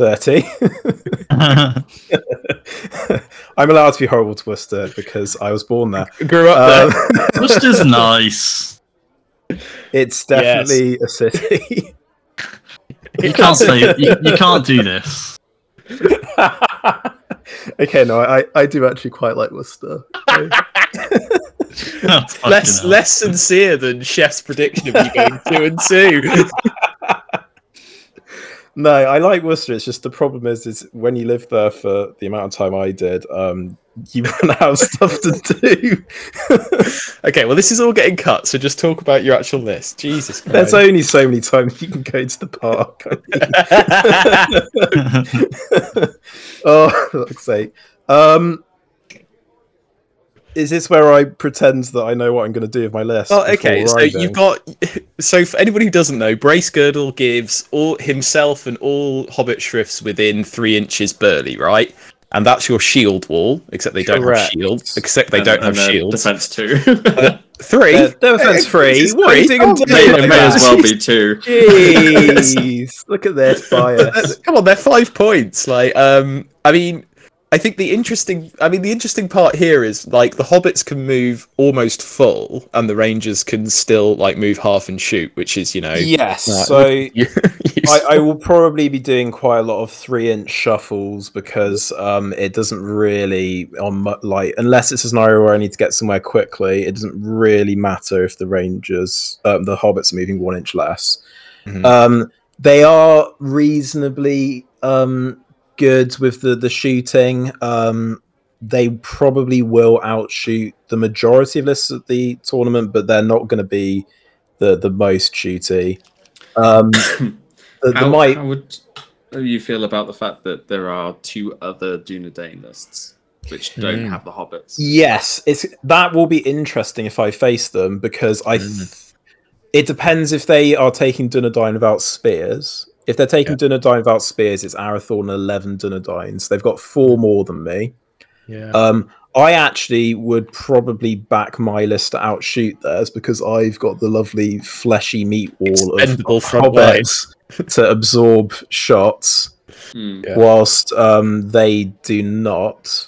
[SPEAKER 1] 30. I'm allowed to be horrible to Worcester because I was born there.
[SPEAKER 5] Grew up
[SPEAKER 1] Um,
[SPEAKER 5] there.
[SPEAKER 2] Worcester's nice.
[SPEAKER 1] it's definitely a city.
[SPEAKER 2] You can't say you, you can't do this.
[SPEAKER 1] okay, no, I, I do actually quite like Worcester.
[SPEAKER 5] Less
[SPEAKER 2] hell.
[SPEAKER 5] less sincere than Chef's prediction of you going two and two.
[SPEAKER 1] No, I like Worcester. It's just the problem is, is when you live there for the amount of time I did, um, you run out of stuff to do.
[SPEAKER 5] okay, well, this is all getting cut, so just talk about your actual list. Jesus
[SPEAKER 1] There's
[SPEAKER 5] Christ.
[SPEAKER 1] only so many times you can go to the park. I mean. oh, for fuck's sake. Um, is this where I pretend that I know what I'm going to do with my list?
[SPEAKER 5] Well, okay,
[SPEAKER 1] before
[SPEAKER 5] so
[SPEAKER 1] writing?
[SPEAKER 5] you've got so for anybody who doesn't know, Bracegirdle gives all himself and all Hobbit Sheriffs within three inches burly, right? And that's your shield wall, except they don't have shields. Except they
[SPEAKER 3] And-
[SPEAKER 5] don't
[SPEAKER 3] and
[SPEAKER 5] have shields.
[SPEAKER 3] Defense two.
[SPEAKER 5] Three.
[SPEAKER 1] Uh, defense free.
[SPEAKER 5] It's
[SPEAKER 1] What are you doing?
[SPEAKER 5] Oh,
[SPEAKER 3] may,
[SPEAKER 1] Look
[SPEAKER 3] it
[SPEAKER 1] at
[SPEAKER 3] may as well be two.
[SPEAKER 1] Jeez, look at this bias.
[SPEAKER 5] Come on, they're five points. Like, um, I mean, I think the interesting, I mean, the interesting part here is like the hobbits can move almost full, and the rangers can still like move half and shoot, which is you know.
[SPEAKER 1] Yes,
[SPEAKER 5] Right.
[SPEAKER 1] so. I, I will probably be doing quite a lot of three-inch shuffles because um, it doesn't really on like unless it's a scenario where I need to get somewhere quickly. It doesn't really matter if the rangers, um, the hobbits, are moving one inch less.
[SPEAKER 5] Mhm.
[SPEAKER 1] Um, they are reasonably um, good with the the shooting. Um, they probably will outshoot the majority of lists at the tournament, but they're not going to be the the most shooty. Um, the, the
[SPEAKER 3] How,
[SPEAKER 1] might
[SPEAKER 3] how would you feel about the fact that there are two other Dunedain lists which don't
[SPEAKER 5] Hmm.
[SPEAKER 3] have the hobbits?
[SPEAKER 1] Yes, it's that will be interesting if I face them because I. Th- it depends if they are taking Dunedain without spears. If they're taking Dunedain without spears, it's Arathorn and eleven Dunedains. They've got four more than me.
[SPEAKER 5] yeah.
[SPEAKER 1] Um, I actually would probably back my list to outshoot theirs because I've got the lovely fleshy meat wall of
[SPEAKER 5] Expendable front line.
[SPEAKER 1] hobbits to absorb shots,
[SPEAKER 3] Hmm.
[SPEAKER 5] Yeah.
[SPEAKER 1] whilst um, they do not.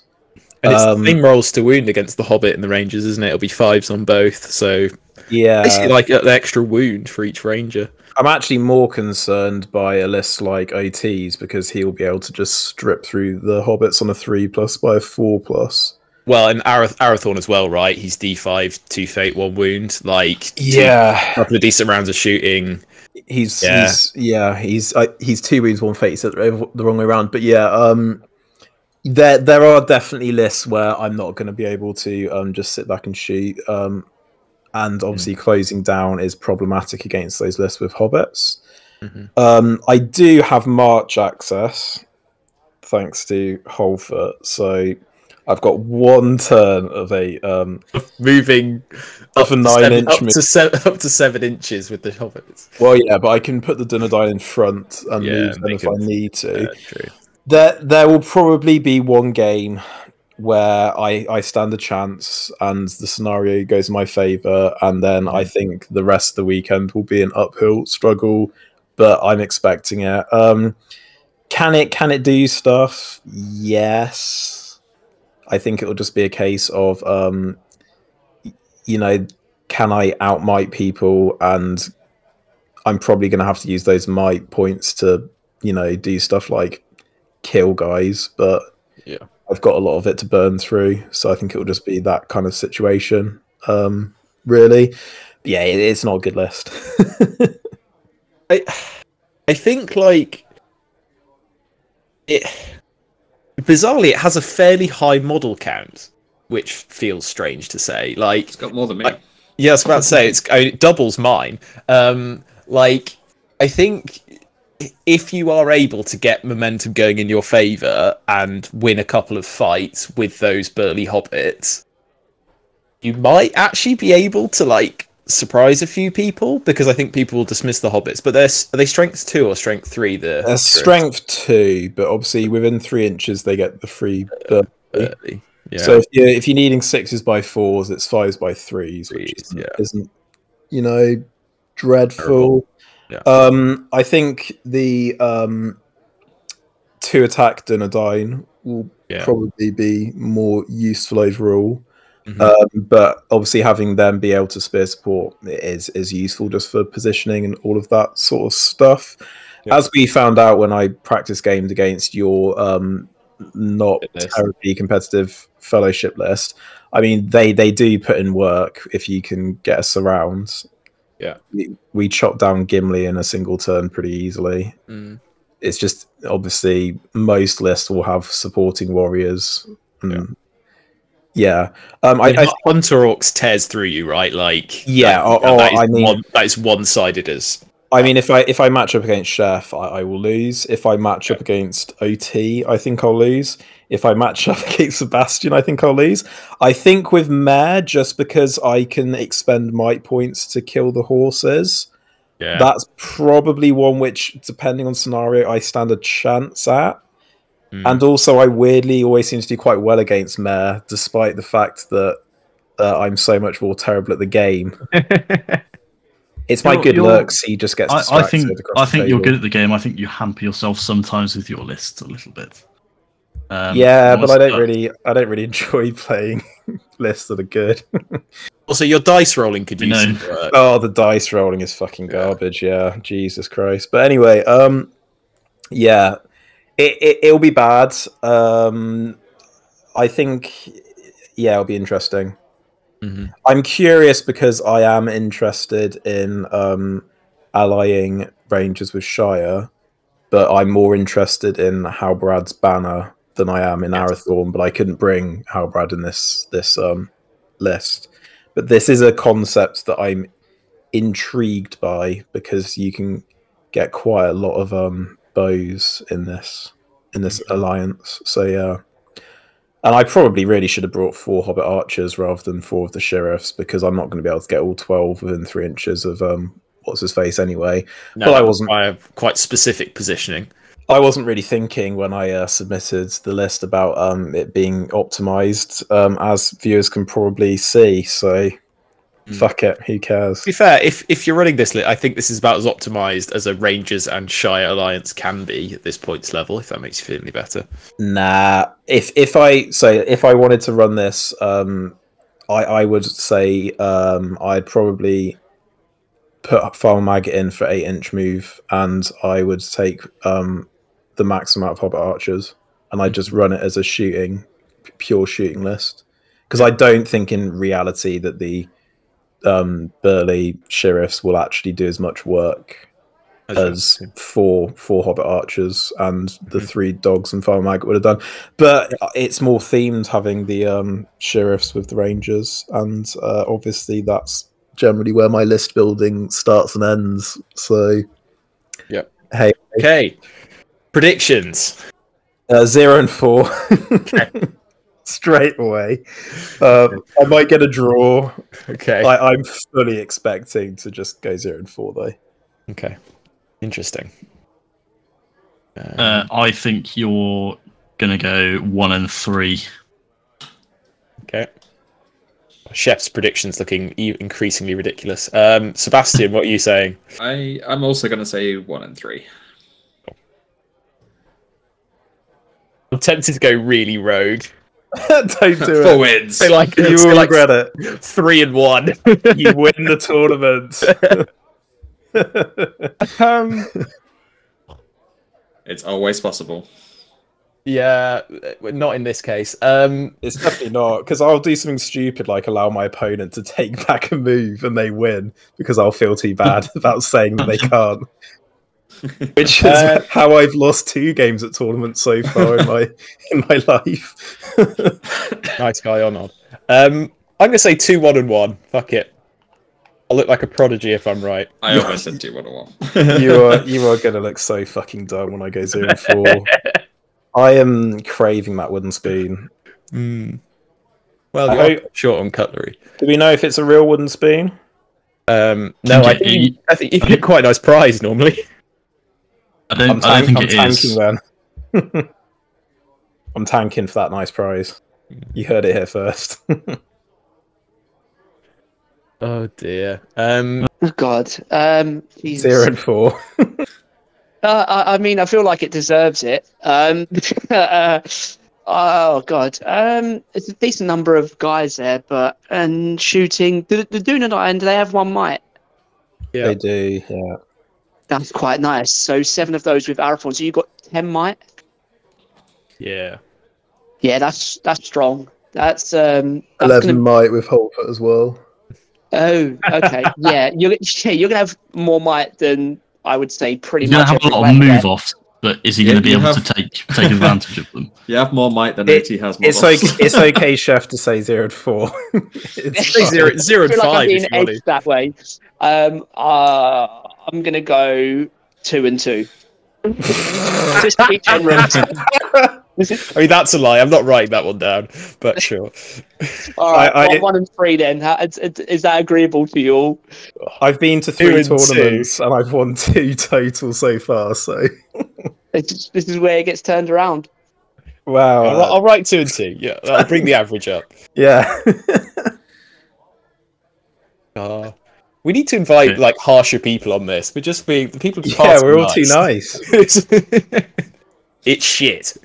[SPEAKER 5] And it's
[SPEAKER 1] um,
[SPEAKER 5] the same rolls to wound against the Hobbit and the Rangers, isn't it? It'll be fives on both, so
[SPEAKER 1] Yeah,
[SPEAKER 5] basically like an extra wound for each Ranger.
[SPEAKER 1] I'm actually more concerned by a list like OT's because he'll be able to just strip through the hobbits on a three plus by a four plus.
[SPEAKER 5] Well, and Arath- Arathorn as well, right? He's D five, two fate, one wound. Like
[SPEAKER 1] Yeah,
[SPEAKER 5] couple of decent rounds of shooting.
[SPEAKER 1] he's
[SPEAKER 5] Yeah.
[SPEAKER 1] he's yeah he's uh, he's two wounds one fate the the wrong way around but yeah um there there are definitely lists where i'm not going to be able to um just sit back and shoot um and obviously closing down is problematic against those lists with hobbits
[SPEAKER 5] Mhm.
[SPEAKER 1] um i do have march access thanks to holfoot so i've got one turn of a um
[SPEAKER 5] Moving
[SPEAKER 1] Of
[SPEAKER 5] up,
[SPEAKER 1] a
[SPEAKER 5] to
[SPEAKER 1] nine
[SPEAKER 5] seven,
[SPEAKER 1] inch
[SPEAKER 5] up, to se- up to seven inches with the Hobbits.
[SPEAKER 1] well yeah but i can put the Dunedain in front and
[SPEAKER 5] Yeah,
[SPEAKER 1] move them if
[SPEAKER 5] can-
[SPEAKER 1] i need to
[SPEAKER 5] Yeah.
[SPEAKER 1] There, there will probably be one game where I, I stand a chance and the scenario goes in my favor, and then I think the rest of the weekend will be an uphill struggle. But I'm expecting it. Um, can it can it do stuff? Yes. I think it will just be a case of um, you know, can I outmight people and I'm probably going to have to use those might points to, you know, do stuff like kill guys, but
[SPEAKER 5] Yeah.
[SPEAKER 1] I've got a lot of it to burn through, so I think it'll just be that kind of situation. Um, really, But yeah, it, it's not a good list.
[SPEAKER 5] I, I think like it. Bizarrely, it has a fairly high model count, which feels strange to say. Like,
[SPEAKER 3] It's got more than me.
[SPEAKER 5] I- yeah, I was about to say it's I mean, it doubles mine. Um, like, I think if you are able to get momentum going in your favor and win a couple of fights with those burly hobbits, you might actually be able to like surprise a few people because I think people will dismiss the hobbits. But they're are they strength two or strength three? The
[SPEAKER 1] They're strength two, but obviously within three inches they get the free. Uh, burn.
[SPEAKER 5] burly. Yeah.
[SPEAKER 1] So if you're if you're needing sixes by fours, it's fives by threes, which
[SPEAKER 5] Threes,
[SPEAKER 1] isn't,
[SPEAKER 5] yeah.
[SPEAKER 1] isn't you know dreadful.
[SPEAKER 5] Terrible. Yeah.
[SPEAKER 1] Um, I think the um, two attack Dunedain will
[SPEAKER 5] Yeah.
[SPEAKER 1] probably be more useful overall.
[SPEAKER 5] Mhm.
[SPEAKER 1] Um, but obviously, having them be able to spear support is is useful just for positioning and all of that sort of stuff.
[SPEAKER 5] Yeah.
[SPEAKER 1] As we found out when I practice games against your um, not terribly competitive fellowship list, I mean they they do put in work if you can get us around.
[SPEAKER 5] Yeah.
[SPEAKER 1] we, we chop down Gimli in a single turn pretty easily.
[SPEAKER 5] Mm.
[SPEAKER 1] It's just obviously most lists will have supporting warriors. And, yeah, Um, I,
[SPEAKER 5] I,
[SPEAKER 1] I
[SPEAKER 5] Hunter Orcs tears through you, right? Like
[SPEAKER 1] Yeah,
[SPEAKER 5] that,
[SPEAKER 1] or- or
[SPEAKER 5] that is
[SPEAKER 1] I mean-
[SPEAKER 5] one, that is one-sided as
[SPEAKER 1] I mean, if I if I match up against Chef, I, I will lose. If I match up against OT, I think I'll lose. If I match up against Sebastian, I think I'll lose. I think with Mayor, just because I can expend might points to kill the horses,
[SPEAKER 5] Yeah.
[SPEAKER 1] That's probably one which, depending on scenario, I stand a chance at.
[SPEAKER 5] Mm.
[SPEAKER 1] And also, I weirdly always seem to do quite well against Mayor, despite the fact that uh, I'm so much more terrible at the game. It's my
[SPEAKER 2] You're-
[SPEAKER 1] good
[SPEAKER 2] you're-
[SPEAKER 1] looks. He just gets
[SPEAKER 2] I,
[SPEAKER 1] distracted
[SPEAKER 2] I think
[SPEAKER 1] across
[SPEAKER 2] I
[SPEAKER 1] the
[SPEAKER 2] think you're good at the game. I think you hamper yourself sometimes with your lists a little bit. Um,
[SPEAKER 1] yeah, but I don't
[SPEAKER 2] honestly,
[SPEAKER 1] really, I don't really enjoy playing lists that are good.
[SPEAKER 5] also, your dice rolling could
[SPEAKER 2] We
[SPEAKER 5] use
[SPEAKER 2] know.
[SPEAKER 5] work.
[SPEAKER 1] oh, the dice rolling is fucking garbage. Yeah, Jesus Christ. But anyway, um, yeah, it, it it'll be bad. Um, I think, yeah, it'll be interesting.
[SPEAKER 5] Mhm.
[SPEAKER 1] I'm curious because I am interested in um, allying Rangers with Shire, but I'm more interested in Halbarad's banner than I am in
[SPEAKER 5] Yes.
[SPEAKER 1] Arathorn. But I couldn't bring Halbrad in this this um, list. But this is a concept that I'm intrigued by because you can get quite a lot of um, bows in this in this alliance. So yeah. And I probably really should have brought four Hobbit archers rather than four of the sheriffs because I'm not going to be able to get all twelve within three inches of um, what's his face anyway.
[SPEAKER 5] No,
[SPEAKER 1] Well, I wasn't-
[SPEAKER 5] require quite specific positioning.
[SPEAKER 1] I wasn't really thinking when I uh, submitted the list about um, it being optimized, um, as viewers can probably see. So
[SPEAKER 5] Mm.
[SPEAKER 1] fuck it, who cares?
[SPEAKER 5] To be fair, if if you're running this, I think this is about as optimized as a Rangers and Shire alliance can be at this points level. If that makes you feel any better.
[SPEAKER 1] Nah, if if I so if I wanted to run this, um, I I would say um, I'd probably put Farmer Maggot in for eight inch move, and I would take um, the max amount of Hobbit archers, and I'd just run it as a shooting, pure shooting list, because I don't think in reality that the um, Burly sheriffs will actually do as much work as four four Hobbit archers and the
[SPEAKER 5] Mhm.
[SPEAKER 1] three dogs and Farmer Maggot would have done. But it's more themed having the um, sheriffs with the rangers, and uh, obviously that's generally where my list building starts and ends. So yeah hey
[SPEAKER 5] okay. Predictions.
[SPEAKER 1] uh, zero and four. Straight away, um, I might get a draw.
[SPEAKER 5] Okay.
[SPEAKER 1] I, I'm fully expecting to just go zero and four though.
[SPEAKER 5] Okay. Interesting. Um,
[SPEAKER 2] Uh, I think you're gonna go one and three.
[SPEAKER 5] okay. Chef's predictions looking e- increasingly ridiculous. Um, Sebastian, what are you saying?
[SPEAKER 3] I I'm also going to say one and three.
[SPEAKER 5] I'm tempted to go really rogue.
[SPEAKER 1] Don't do
[SPEAKER 3] Four
[SPEAKER 1] it.
[SPEAKER 3] wins.
[SPEAKER 5] Say like,
[SPEAKER 1] You
[SPEAKER 5] say
[SPEAKER 1] will
[SPEAKER 5] like
[SPEAKER 1] regret it.
[SPEAKER 5] three and one.
[SPEAKER 1] You win the tournament.
[SPEAKER 5] um,
[SPEAKER 3] It's always possible.
[SPEAKER 5] yeah, not in this case. Um,
[SPEAKER 1] It's definitely not because I'll do something stupid like allow my opponent to take back a move and they win because I'll feel too bad about saying that they can't. Which is
[SPEAKER 5] Uh,
[SPEAKER 1] how I've lost two games at tournaments so far in my in my life.
[SPEAKER 5] nice guy on on. Um, I'm gonna say two, one, and one. Fuck it. I'll look like a prodigy if I'm right.
[SPEAKER 3] I almost said two one and one.
[SPEAKER 1] you are you are gonna look so fucking dumb when I go zero and four. I am craving that wooden spoon.
[SPEAKER 5] Mm. Well, you're
[SPEAKER 1] hope-
[SPEAKER 5] short on cutlery.
[SPEAKER 1] Do we know if it's a real wooden spoon?
[SPEAKER 5] Um, no, I think,
[SPEAKER 2] you-
[SPEAKER 5] I think you get quite a nice prize normally.
[SPEAKER 2] I don't.
[SPEAKER 1] I'm,
[SPEAKER 2] I don't think
[SPEAKER 1] I'm
[SPEAKER 2] it
[SPEAKER 1] tanking
[SPEAKER 2] is.
[SPEAKER 1] then. I'm tanking for that nice prize. You heard it here first.
[SPEAKER 5] Oh dear. Um,
[SPEAKER 4] Oh God. Um, Jesus.
[SPEAKER 1] Zero and four.
[SPEAKER 4] Uh, I, I mean, I feel like it deserves it. Um, uh, oh God. Um, it's a decent number of guys there, but and shooting the the Dunedain, and they have one might.
[SPEAKER 5] yeah.
[SPEAKER 1] They do, yeah.
[SPEAKER 4] That's quite nice. So seven of those with Arathorn. So you got ten might.
[SPEAKER 5] Yeah.
[SPEAKER 4] Yeah, that's that's strong. That's um. That's
[SPEAKER 1] Eleven
[SPEAKER 4] gonna,
[SPEAKER 1] might with Holfoot as well.
[SPEAKER 4] oh, okay. yeah, you're yeah, you're gonna have more might than I would say pretty
[SPEAKER 2] He's gonna
[SPEAKER 4] much.
[SPEAKER 2] have a lot of move offs, but is he
[SPEAKER 3] Yeah,
[SPEAKER 2] going to be able
[SPEAKER 3] have-
[SPEAKER 2] to take take advantage of them?
[SPEAKER 3] You have more might than
[SPEAKER 1] It-
[SPEAKER 3] OT has more.
[SPEAKER 1] It's okay. It's okay, chef, to say zero and four. it's
[SPEAKER 5] Say zero, zero
[SPEAKER 4] I
[SPEAKER 5] and
[SPEAKER 4] feel like I'm being
[SPEAKER 5] if you want
[SPEAKER 4] that way. Um, uh, I'm gonna go two and two. Just to be generous.
[SPEAKER 5] I mean, that's a lie. I'm not writing that one down, but sure.
[SPEAKER 4] All right,
[SPEAKER 1] I- I-
[SPEAKER 4] one, one and three then. How, is, is that agreeable to you all?
[SPEAKER 1] I've been to three
[SPEAKER 5] and two.
[SPEAKER 1] tournaments and I've won two total so far. So
[SPEAKER 4] This is, this is where it gets turned around.
[SPEAKER 1] wow,
[SPEAKER 5] I'll, I'll write two and two. Yeah, I'll bring the average up.
[SPEAKER 1] yeah.
[SPEAKER 5] Uh, we need to invite like harsher people on this. We're just being the people.
[SPEAKER 1] yeah, we're all too nice.
[SPEAKER 5] it's shit.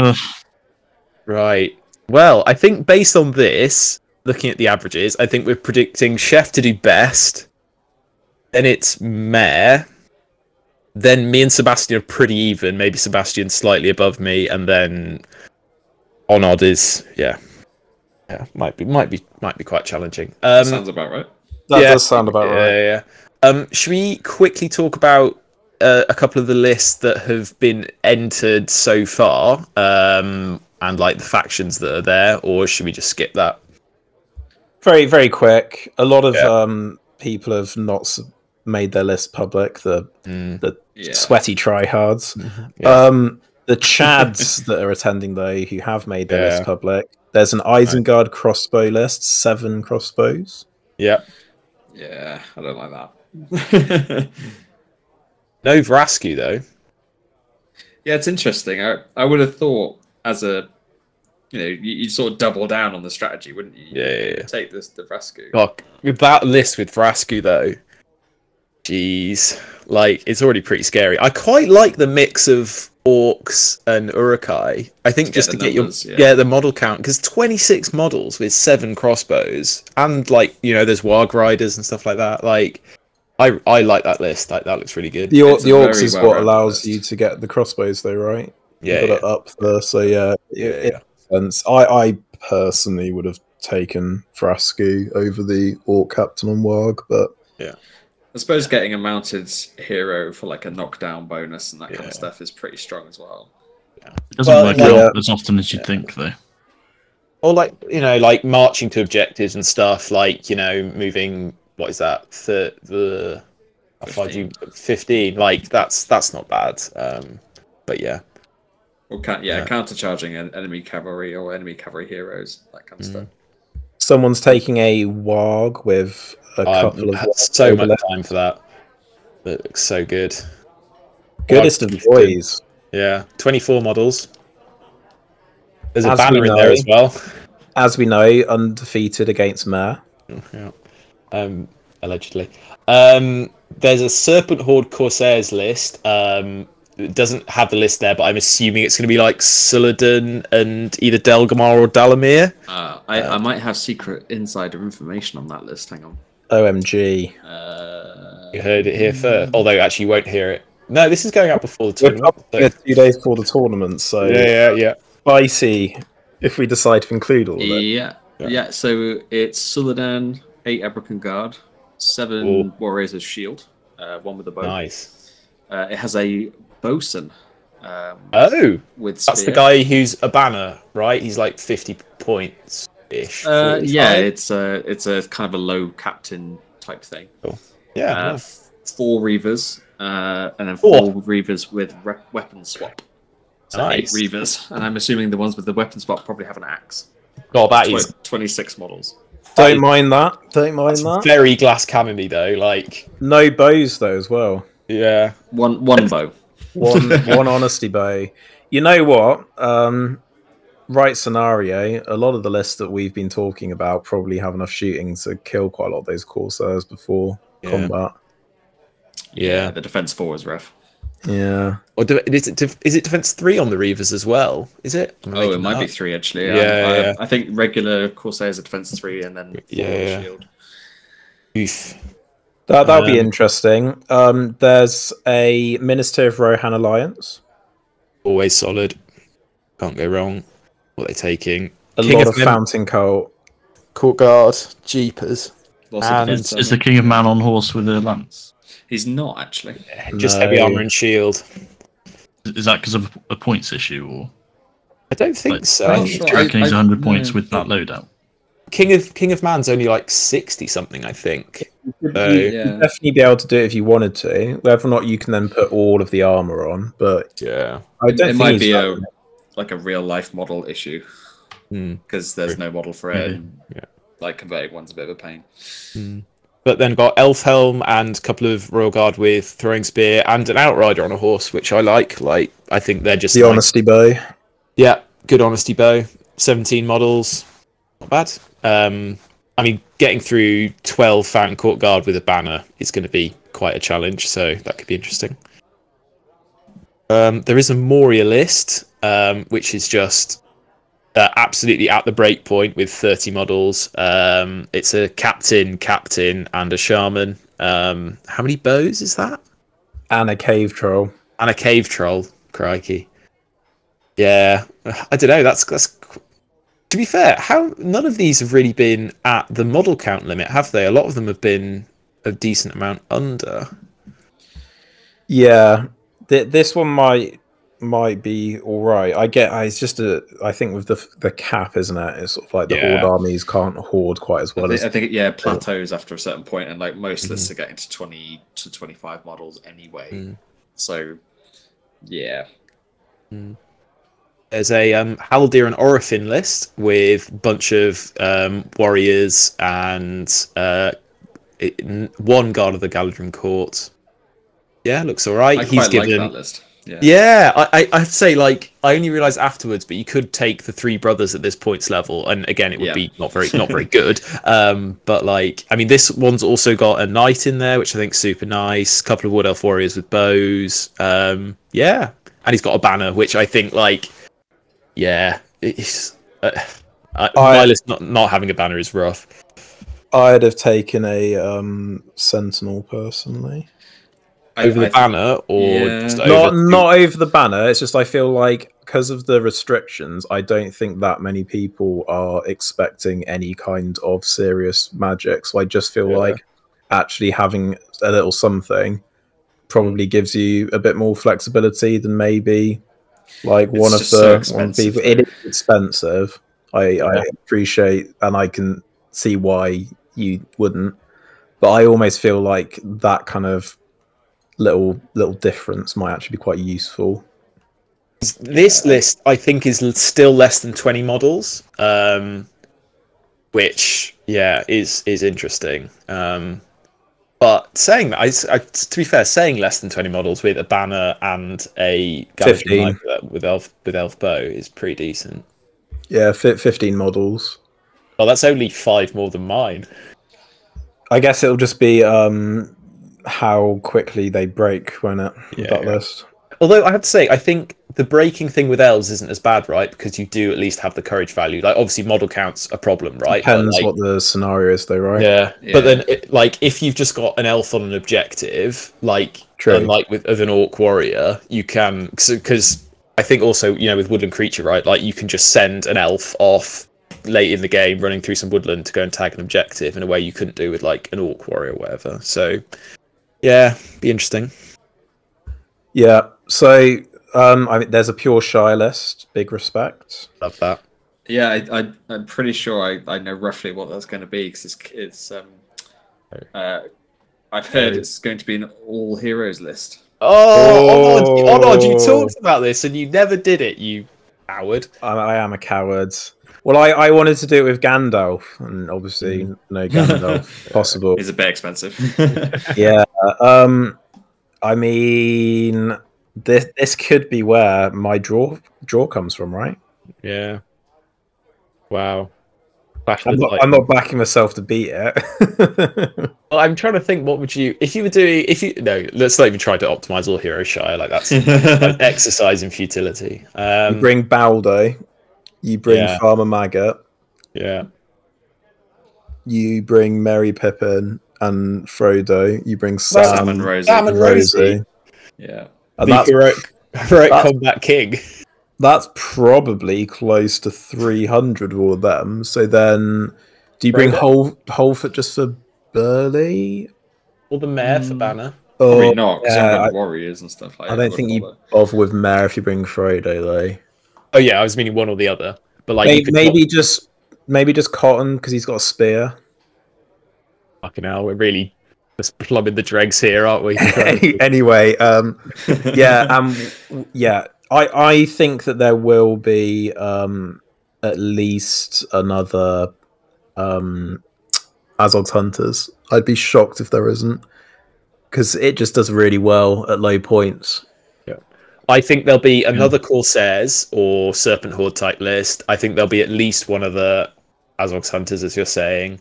[SPEAKER 2] Ugh.
[SPEAKER 5] Right. Well, I think based on this, looking at the averages, I think we're predicting Chef to do best. Then it's Mayor. Then me and Sebastian are pretty even. Maybe Sebastian slightly above me, and then Onod is yeah, yeah. Might be might be might be quite challenging. Um,
[SPEAKER 3] Sounds about right.
[SPEAKER 1] That
[SPEAKER 5] Yeah.
[SPEAKER 1] does sound about
[SPEAKER 5] yeah,
[SPEAKER 1] right.
[SPEAKER 5] yeah, yeah. Um, should we quickly talk about uh, a couple of the lists that have been entered so far, um, and like the factions that are there, or should we just skip that?
[SPEAKER 1] Very, very quick. A lot of
[SPEAKER 5] Yeah.
[SPEAKER 1] um, people have not made their list public. The
[SPEAKER 5] Mm,
[SPEAKER 3] Yeah.
[SPEAKER 1] sweaty tryhards.
[SPEAKER 5] Yeah.
[SPEAKER 1] Um, the Chads that are attending though, who have made their
[SPEAKER 5] Yeah.
[SPEAKER 1] list public. There's an Isengard crossbow list, seven crossbows.
[SPEAKER 5] yeah.
[SPEAKER 3] Yeah, I don't like that.
[SPEAKER 5] No Vrasku though.
[SPEAKER 3] yeah, it's interesting. I I would have thought as a you know you, you'd sort of double down on the strategy, wouldn't you?
[SPEAKER 5] Yeah, yeah, yeah.
[SPEAKER 3] Take this the Vrasku.
[SPEAKER 5] God, with that list with Vrasku though, jeez, like it's already pretty scary. I quite like the mix of orcs and Uruk-hai. I think
[SPEAKER 3] To
[SPEAKER 5] just
[SPEAKER 3] get
[SPEAKER 5] to get
[SPEAKER 3] numbers,
[SPEAKER 5] your
[SPEAKER 3] yeah.
[SPEAKER 5] yeah. the model count because 26 models with seven crossbows and like you know there's warg riders and stuff like that. Like I I like that list. Like that looks really good.
[SPEAKER 1] The, or- the orcs is what
[SPEAKER 3] well-rounded
[SPEAKER 1] allows
[SPEAKER 3] list.
[SPEAKER 1] you to get the crossbows, though, right?
[SPEAKER 5] yeah,
[SPEAKER 1] You've got
[SPEAKER 5] yeah,
[SPEAKER 1] it up there, so yeah.
[SPEAKER 5] yeah,
[SPEAKER 1] it-
[SPEAKER 5] yeah.
[SPEAKER 1] And I, I personally would have taken Vrasku over the Orc Captain on Warg, but
[SPEAKER 3] I suppose getting a mounted hero for like a knockdown bonus and that kind of stuff is pretty strong as well. Yeah.
[SPEAKER 2] It doesn't
[SPEAKER 5] Well,
[SPEAKER 2] work
[SPEAKER 1] yeah.
[SPEAKER 2] out as often as you'd think, though.
[SPEAKER 5] or like you know like marching to objectives and stuff like you know moving what is that the the I find you 15 like that's that's not bad um but yeah
[SPEAKER 3] Or ca- yeah,
[SPEAKER 5] Yeah.
[SPEAKER 3] countercharging en- enemy cavalry or enemy cavalry heroes, that kind of
[SPEAKER 5] Mhm.
[SPEAKER 3] stuff.
[SPEAKER 1] someone's taking a Warg with a
[SPEAKER 5] I've
[SPEAKER 1] couple of
[SPEAKER 5] had
[SPEAKER 1] Wargs
[SPEAKER 5] so much
[SPEAKER 1] there.
[SPEAKER 5] time for that it looks so good
[SPEAKER 1] Goodest of
[SPEAKER 5] Warg-
[SPEAKER 1] boys.
[SPEAKER 5] yeah 24 models there's a
[SPEAKER 1] As
[SPEAKER 5] banner
[SPEAKER 1] we
[SPEAKER 5] in there as well
[SPEAKER 1] As we know, undefeated against Mayor.
[SPEAKER 5] yeah. um allegedly um there's a serpent horde corsairs list um it doesn't have the list there but i'm assuming it's going to be like Suladan and either delgamar or Dalamyr
[SPEAKER 3] Uh, I, I might have secret insider information on that list. Hang on.
[SPEAKER 1] OMG.
[SPEAKER 3] Uh,
[SPEAKER 5] you heard it here first although actually you won't hear it no this is going out before the
[SPEAKER 1] We're
[SPEAKER 5] tournament so-
[SPEAKER 1] probably two days before the tournament, so
[SPEAKER 5] yeah yeah yeah
[SPEAKER 1] spicy if we decide to include all of it.
[SPEAKER 3] yeah,
[SPEAKER 5] Yeah.
[SPEAKER 3] yeah, So it's Suladan, eight Abrakhan Guard, seven
[SPEAKER 5] Ooh.
[SPEAKER 3] Warriors of Shield, uh, one with a bow.
[SPEAKER 5] nice
[SPEAKER 3] Uh, it has a bosun um,
[SPEAKER 5] oh
[SPEAKER 3] with
[SPEAKER 5] that's the guy who's a banner right he's like 50 points ish
[SPEAKER 3] Uh, yeah, it's a it's a kind of a low captain type thing.
[SPEAKER 5] yeah
[SPEAKER 3] Uh,
[SPEAKER 5] nice.
[SPEAKER 3] four reavers, uh, and then
[SPEAKER 5] Four.
[SPEAKER 3] four reavers with re- weapon swap. So
[SPEAKER 5] Nice.
[SPEAKER 3] eight reavers, and I'm assuming the ones with the weapon swap probably have an axe.
[SPEAKER 5] god that
[SPEAKER 3] Tw-
[SPEAKER 5] is
[SPEAKER 3] 26 models.
[SPEAKER 1] Don't mind that. Don't mind
[SPEAKER 5] that's
[SPEAKER 1] that.
[SPEAKER 5] very glass cannon though like
[SPEAKER 1] No bows though as well.
[SPEAKER 5] yeah
[SPEAKER 3] One one bow.
[SPEAKER 1] One one honesty bow. You know what? Um right scenario, a lot of the lists that we've been talking about probably have enough shooting to kill quite a lot of those corsairs before
[SPEAKER 5] Yeah.
[SPEAKER 1] combat.
[SPEAKER 5] yeah
[SPEAKER 3] the defense four is rough.
[SPEAKER 1] Yeah.
[SPEAKER 5] Or do, is it def- is it defense three on the Reavers as well? Is it?
[SPEAKER 3] Oh, it might
[SPEAKER 5] that
[SPEAKER 3] be three actually.
[SPEAKER 5] Yeah,
[SPEAKER 3] I,
[SPEAKER 5] yeah.
[SPEAKER 3] I, I think regular Corsairs are defense three, and then four
[SPEAKER 5] Yeah, yeah.
[SPEAKER 3] shield.
[SPEAKER 5] Oof.
[SPEAKER 1] That that'll be
[SPEAKER 5] Um,
[SPEAKER 1] interesting. Um there's a Minas Tirith Rohan Alliance.
[SPEAKER 5] Always solid. Can't go wrong. What are they taking?
[SPEAKER 1] A
[SPEAKER 5] King
[SPEAKER 1] lot
[SPEAKER 5] of
[SPEAKER 1] of Fountain Cult.
[SPEAKER 5] Court guard, jeepers.
[SPEAKER 3] Lots
[SPEAKER 5] And-
[SPEAKER 3] defense
[SPEAKER 2] Is the. King of Man on horse with a lance?
[SPEAKER 3] He's not actually.
[SPEAKER 5] Just
[SPEAKER 1] No.
[SPEAKER 5] heavy armor and shield.
[SPEAKER 2] Is that because of a points issue, or
[SPEAKER 5] I don't think
[SPEAKER 2] Like,
[SPEAKER 5] so.
[SPEAKER 3] I'm
[SPEAKER 2] do
[SPEAKER 3] sure.
[SPEAKER 2] you reckon
[SPEAKER 3] I-
[SPEAKER 2] he's
[SPEAKER 3] I-
[SPEAKER 2] 100 points
[SPEAKER 3] no.
[SPEAKER 2] with that loadout?
[SPEAKER 5] King of King of Man's only like sixty something, I think.
[SPEAKER 1] You'd
[SPEAKER 5] So-
[SPEAKER 1] you'd
[SPEAKER 3] Yeah.
[SPEAKER 1] definitely be able to do it if you wanted to. Whether or not you can then put all of the armor on, but
[SPEAKER 5] Yeah.
[SPEAKER 1] I don't
[SPEAKER 3] it
[SPEAKER 1] think
[SPEAKER 3] might be a like a real life model issue
[SPEAKER 5] Hmm.
[SPEAKER 3] because there's no model for it.
[SPEAKER 2] Maybe.
[SPEAKER 3] and,
[SPEAKER 5] Yeah.
[SPEAKER 3] Like converting one's a bit of a pain.
[SPEAKER 5] But then got Elfhelm and a couple of Royal Guard with throwing spear and an Outrider on a horse, which I like. Like I think they're just
[SPEAKER 1] the
[SPEAKER 5] like-
[SPEAKER 1] honesty bow.
[SPEAKER 5] Yeah, good honesty bow. Seventeen models, not bad. Um, I mean, getting through twelve Fountain Court Guard with a banner is going to be quite a challenge, so that could be interesting. Um, there is a Moria list, um, which is just uh, absolutely at the break point with 30 models. Um, it's a captain, captain, and a shaman. Um, how many bows is that?
[SPEAKER 1] and a cave troll.
[SPEAKER 5] and a cave troll. Crikey. Yeah, I don't know. That's that's. To be fair, how none of these have really been at the model count limit, have they? A lot of them have been a decent amount under.
[SPEAKER 1] Yeah, th- this one might might be all right. I get. It's just a. I think with the the cap, isn't it? It's sort of like the
[SPEAKER 5] Yeah.
[SPEAKER 1] horde armies can't hoard quite as
[SPEAKER 3] I
[SPEAKER 1] well
[SPEAKER 3] think,
[SPEAKER 1] as.
[SPEAKER 3] I think yeah, plateaus after a certain point, and like most lists
[SPEAKER 5] Mhm.
[SPEAKER 3] are getting to twenty to twenty five models anyway.
[SPEAKER 5] Mm.
[SPEAKER 3] So yeah,
[SPEAKER 5] There's a um, Haldir and Orophin list with a bunch of um, warriors and uh, it, one guard of the Galadhrim Court. Yeah, looks all right.
[SPEAKER 3] I
[SPEAKER 5] He's
[SPEAKER 3] quite
[SPEAKER 5] given.
[SPEAKER 3] like that list. Yeah,
[SPEAKER 5] Yeah, I, I, I have to say, like, I only realised afterwards, but you could take the three brothers at this points level, and again, it would
[SPEAKER 3] Yeah.
[SPEAKER 5] be not very, not very good. Um, but like, I mean, this one's also got a knight in there, which I think super nice. A couple of wood elf warriors with bows. Um, yeah, and he's got a banner, which I think, like, yeah, it's. Uh, I,
[SPEAKER 1] I-
[SPEAKER 5] my list not not having a banner is rough.
[SPEAKER 1] I'd have taken a um, sentinel personally.
[SPEAKER 3] I-
[SPEAKER 5] Over the
[SPEAKER 3] I-
[SPEAKER 5] banner, or
[SPEAKER 3] Yeah.
[SPEAKER 5] just
[SPEAKER 1] Not
[SPEAKER 5] over
[SPEAKER 1] not over the banner. It's just I feel like because of the restrictions, I don't think that many people are expecting any kind of serious magic. So I just feel
[SPEAKER 5] Yeah.
[SPEAKER 1] like actually having a little something probably gives you a bit more flexibility than maybe like
[SPEAKER 3] It's
[SPEAKER 1] one of
[SPEAKER 3] just so
[SPEAKER 1] the one people. It is expensive. I, I appreciate and I can see why you wouldn't, but I almost feel like that kind of little little difference might actually be quite useful.
[SPEAKER 5] This list, I think, is still less than twenty models, um, which yeah is is interesting. Um, but saying that, I, I- to be fair, saying less than twenty models with a banner and a
[SPEAKER 1] 15.
[SPEAKER 5] With elf with elf bow is pretty decent.
[SPEAKER 1] Yeah, fifteen models.
[SPEAKER 5] Well, that's only five more than mine.
[SPEAKER 1] I guess it'll just be um how quickly they break, won't it?
[SPEAKER 5] Yeah,
[SPEAKER 1] that
[SPEAKER 5] yeah.
[SPEAKER 1] list.
[SPEAKER 5] Although I have to say, I think the breaking thing with elves isn't as bad, right? Because you do at least have the courage value. Like, obviously, model counts a problem, right? But,
[SPEAKER 1] Depends
[SPEAKER 5] like,
[SPEAKER 1] what the scenario is, though, right?
[SPEAKER 5] Yeah.
[SPEAKER 3] Yeah.
[SPEAKER 5] but then it, like if you've just got an elf on an objective, like
[SPEAKER 1] True.
[SPEAKER 5] unlike with of an orc warrior, you can because I think also you know with woodland creature, right? Like you can just send an elf off late in the game, running through some woodland to go and tag an objective in a way you couldn't do with like an orc warrior or whatever. So yeah, be interesting.
[SPEAKER 1] Yeah. So um, I mean, there's a pure shy list. Big respect.
[SPEAKER 5] Love that.
[SPEAKER 3] Yeah, I, I, I'm pretty sure I, I know roughly what that's going to be because it's, it's um, uh, I've heard it's going to be an all heroes list.
[SPEAKER 5] Oh, Onod, Onod, you
[SPEAKER 1] Oh.
[SPEAKER 5] talked about this and you never did it, you coward.
[SPEAKER 1] I, I am a coward. Well, I, I wanted to do it with Gandalf, and obviously no Gandalf possible.
[SPEAKER 3] It's a bit expensive.
[SPEAKER 1] yeah. Um, I mean, this this could be where my draw draw comes from, right?
[SPEAKER 5] Yeah. Wow.
[SPEAKER 1] I'm not, I'm not backing myself to beat it.
[SPEAKER 5] Well, I'm trying to think. What would you, if you were doing, if you no, let's not even try to optimize all hero shy. Like that's an exercise in futility.
[SPEAKER 1] you
[SPEAKER 5] Um,
[SPEAKER 1] bring Baldo, you bring
[SPEAKER 5] Yeah.
[SPEAKER 1] Farmer Maggot,
[SPEAKER 5] yeah,
[SPEAKER 1] you bring Merry Pippin and Frodo, you bring
[SPEAKER 3] Sam
[SPEAKER 1] Sam,
[SPEAKER 3] and Rosie.
[SPEAKER 5] Sam and Rosie.
[SPEAKER 3] yeah.
[SPEAKER 1] And
[SPEAKER 5] the
[SPEAKER 1] that's,
[SPEAKER 5] heroic, heroic
[SPEAKER 1] that-
[SPEAKER 5] combat king.
[SPEAKER 1] that's probably close to 300 of all of them. So then, do you bring
[SPEAKER 5] Frodo?
[SPEAKER 1] Hol- Holfoot just for Burly?
[SPEAKER 5] Or the mayor for
[SPEAKER 3] Mm.
[SPEAKER 5] banner.
[SPEAKER 3] Probably
[SPEAKER 1] Or,
[SPEAKER 3] not because
[SPEAKER 1] yeah, I-
[SPEAKER 3] warriors and stuff like
[SPEAKER 1] I
[SPEAKER 3] that.
[SPEAKER 1] don't think you bother with mayor if you bring Frodo, though.
[SPEAKER 5] Oh yeah, I was meaning one or the other. But like,
[SPEAKER 1] maybe, maybe just maybe just Cotton because he's got a spear.
[SPEAKER 5] Fucking hell, we're really just plumbing the dregs here, aren't we?
[SPEAKER 1] Anyway, um, yeah, um, yeah. I I think that there will be um at least another um Azog's Hunters. I'd be shocked if there isn't because it just does really well at low points.
[SPEAKER 5] I think there'll be another Corsairs or Serpent Horde type list. I think there'll be at least one of the Azog's Hunters, as you're saying.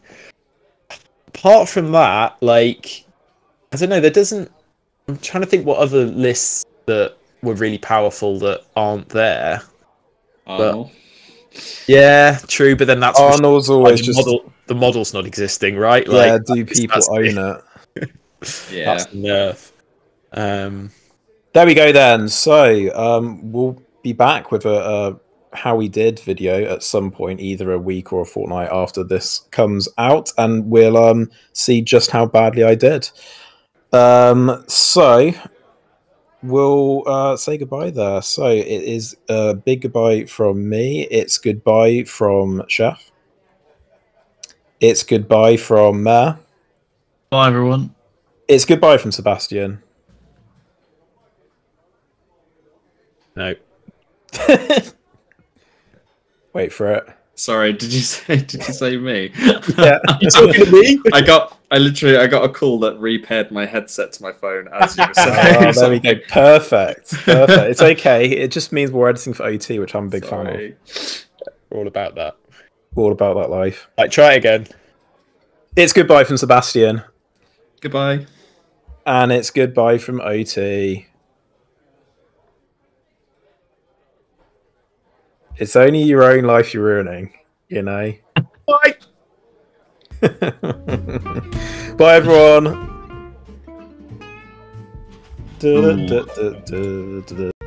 [SPEAKER 5] Apart from that, like, I don't know, there doesn't. I'm trying to think what other lists that were really powerful that aren't there.
[SPEAKER 3] Arnold.
[SPEAKER 5] Yeah, true, but then that's
[SPEAKER 1] Arnold's always
[SPEAKER 5] the,
[SPEAKER 1] just
[SPEAKER 5] model, the model's not existing, right?
[SPEAKER 1] yeah.
[SPEAKER 5] Like,
[SPEAKER 1] Do people own
[SPEAKER 5] the-
[SPEAKER 1] it?
[SPEAKER 3] yeah.
[SPEAKER 5] That's the nerve. Um,
[SPEAKER 1] There we go then. So um, we'll be back with a, a how we did video at some point, either a week or a fortnight after this comes out, and we'll um, see just how badly I did. Um, so we'll uh, say goodbye there. So it is a big goodbye from me. It's goodbye from Chef. It's goodbye from Mayor.
[SPEAKER 2] Bye, everyone.
[SPEAKER 1] It's goodbye from Sebastian.
[SPEAKER 5] No.
[SPEAKER 1] Wait for it.
[SPEAKER 3] Sorry, did you say did you say me?
[SPEAKER 1] Yeah.
[SPEAKER 5] You talking to me?
[SPEAKER 3] I got I literally I got a call that repaired my headset to my phone as you were oh, saying.
[SPEAKER 1] Oh, there we go. Perfect. Perfect. It's okay. It just means we're editing for OT, which I'm a big fan
[SPEAKER 3] of.
[SPEAKER 5] We're all about that.
[SPEAKER 1] of. All about that life.
[SPEAKER 5] Like, try it again.
[SPEAKER 1] It's goodbye from Sebastian,
[SPEAKER 3] Goodbye.
[SPEAKER 1] and it's goodbye from OT. It's only your own life you're ruining, you know.
[SPEAKER 5] Bye.
[SPEAKER 1] Bye, everyone. Du-du-du-du-du-du. Mm.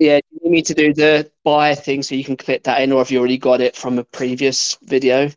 [SPEAKER 4] Yeah, you need me to do the bye thing so you can clip that in, or have you already got it from a previous video?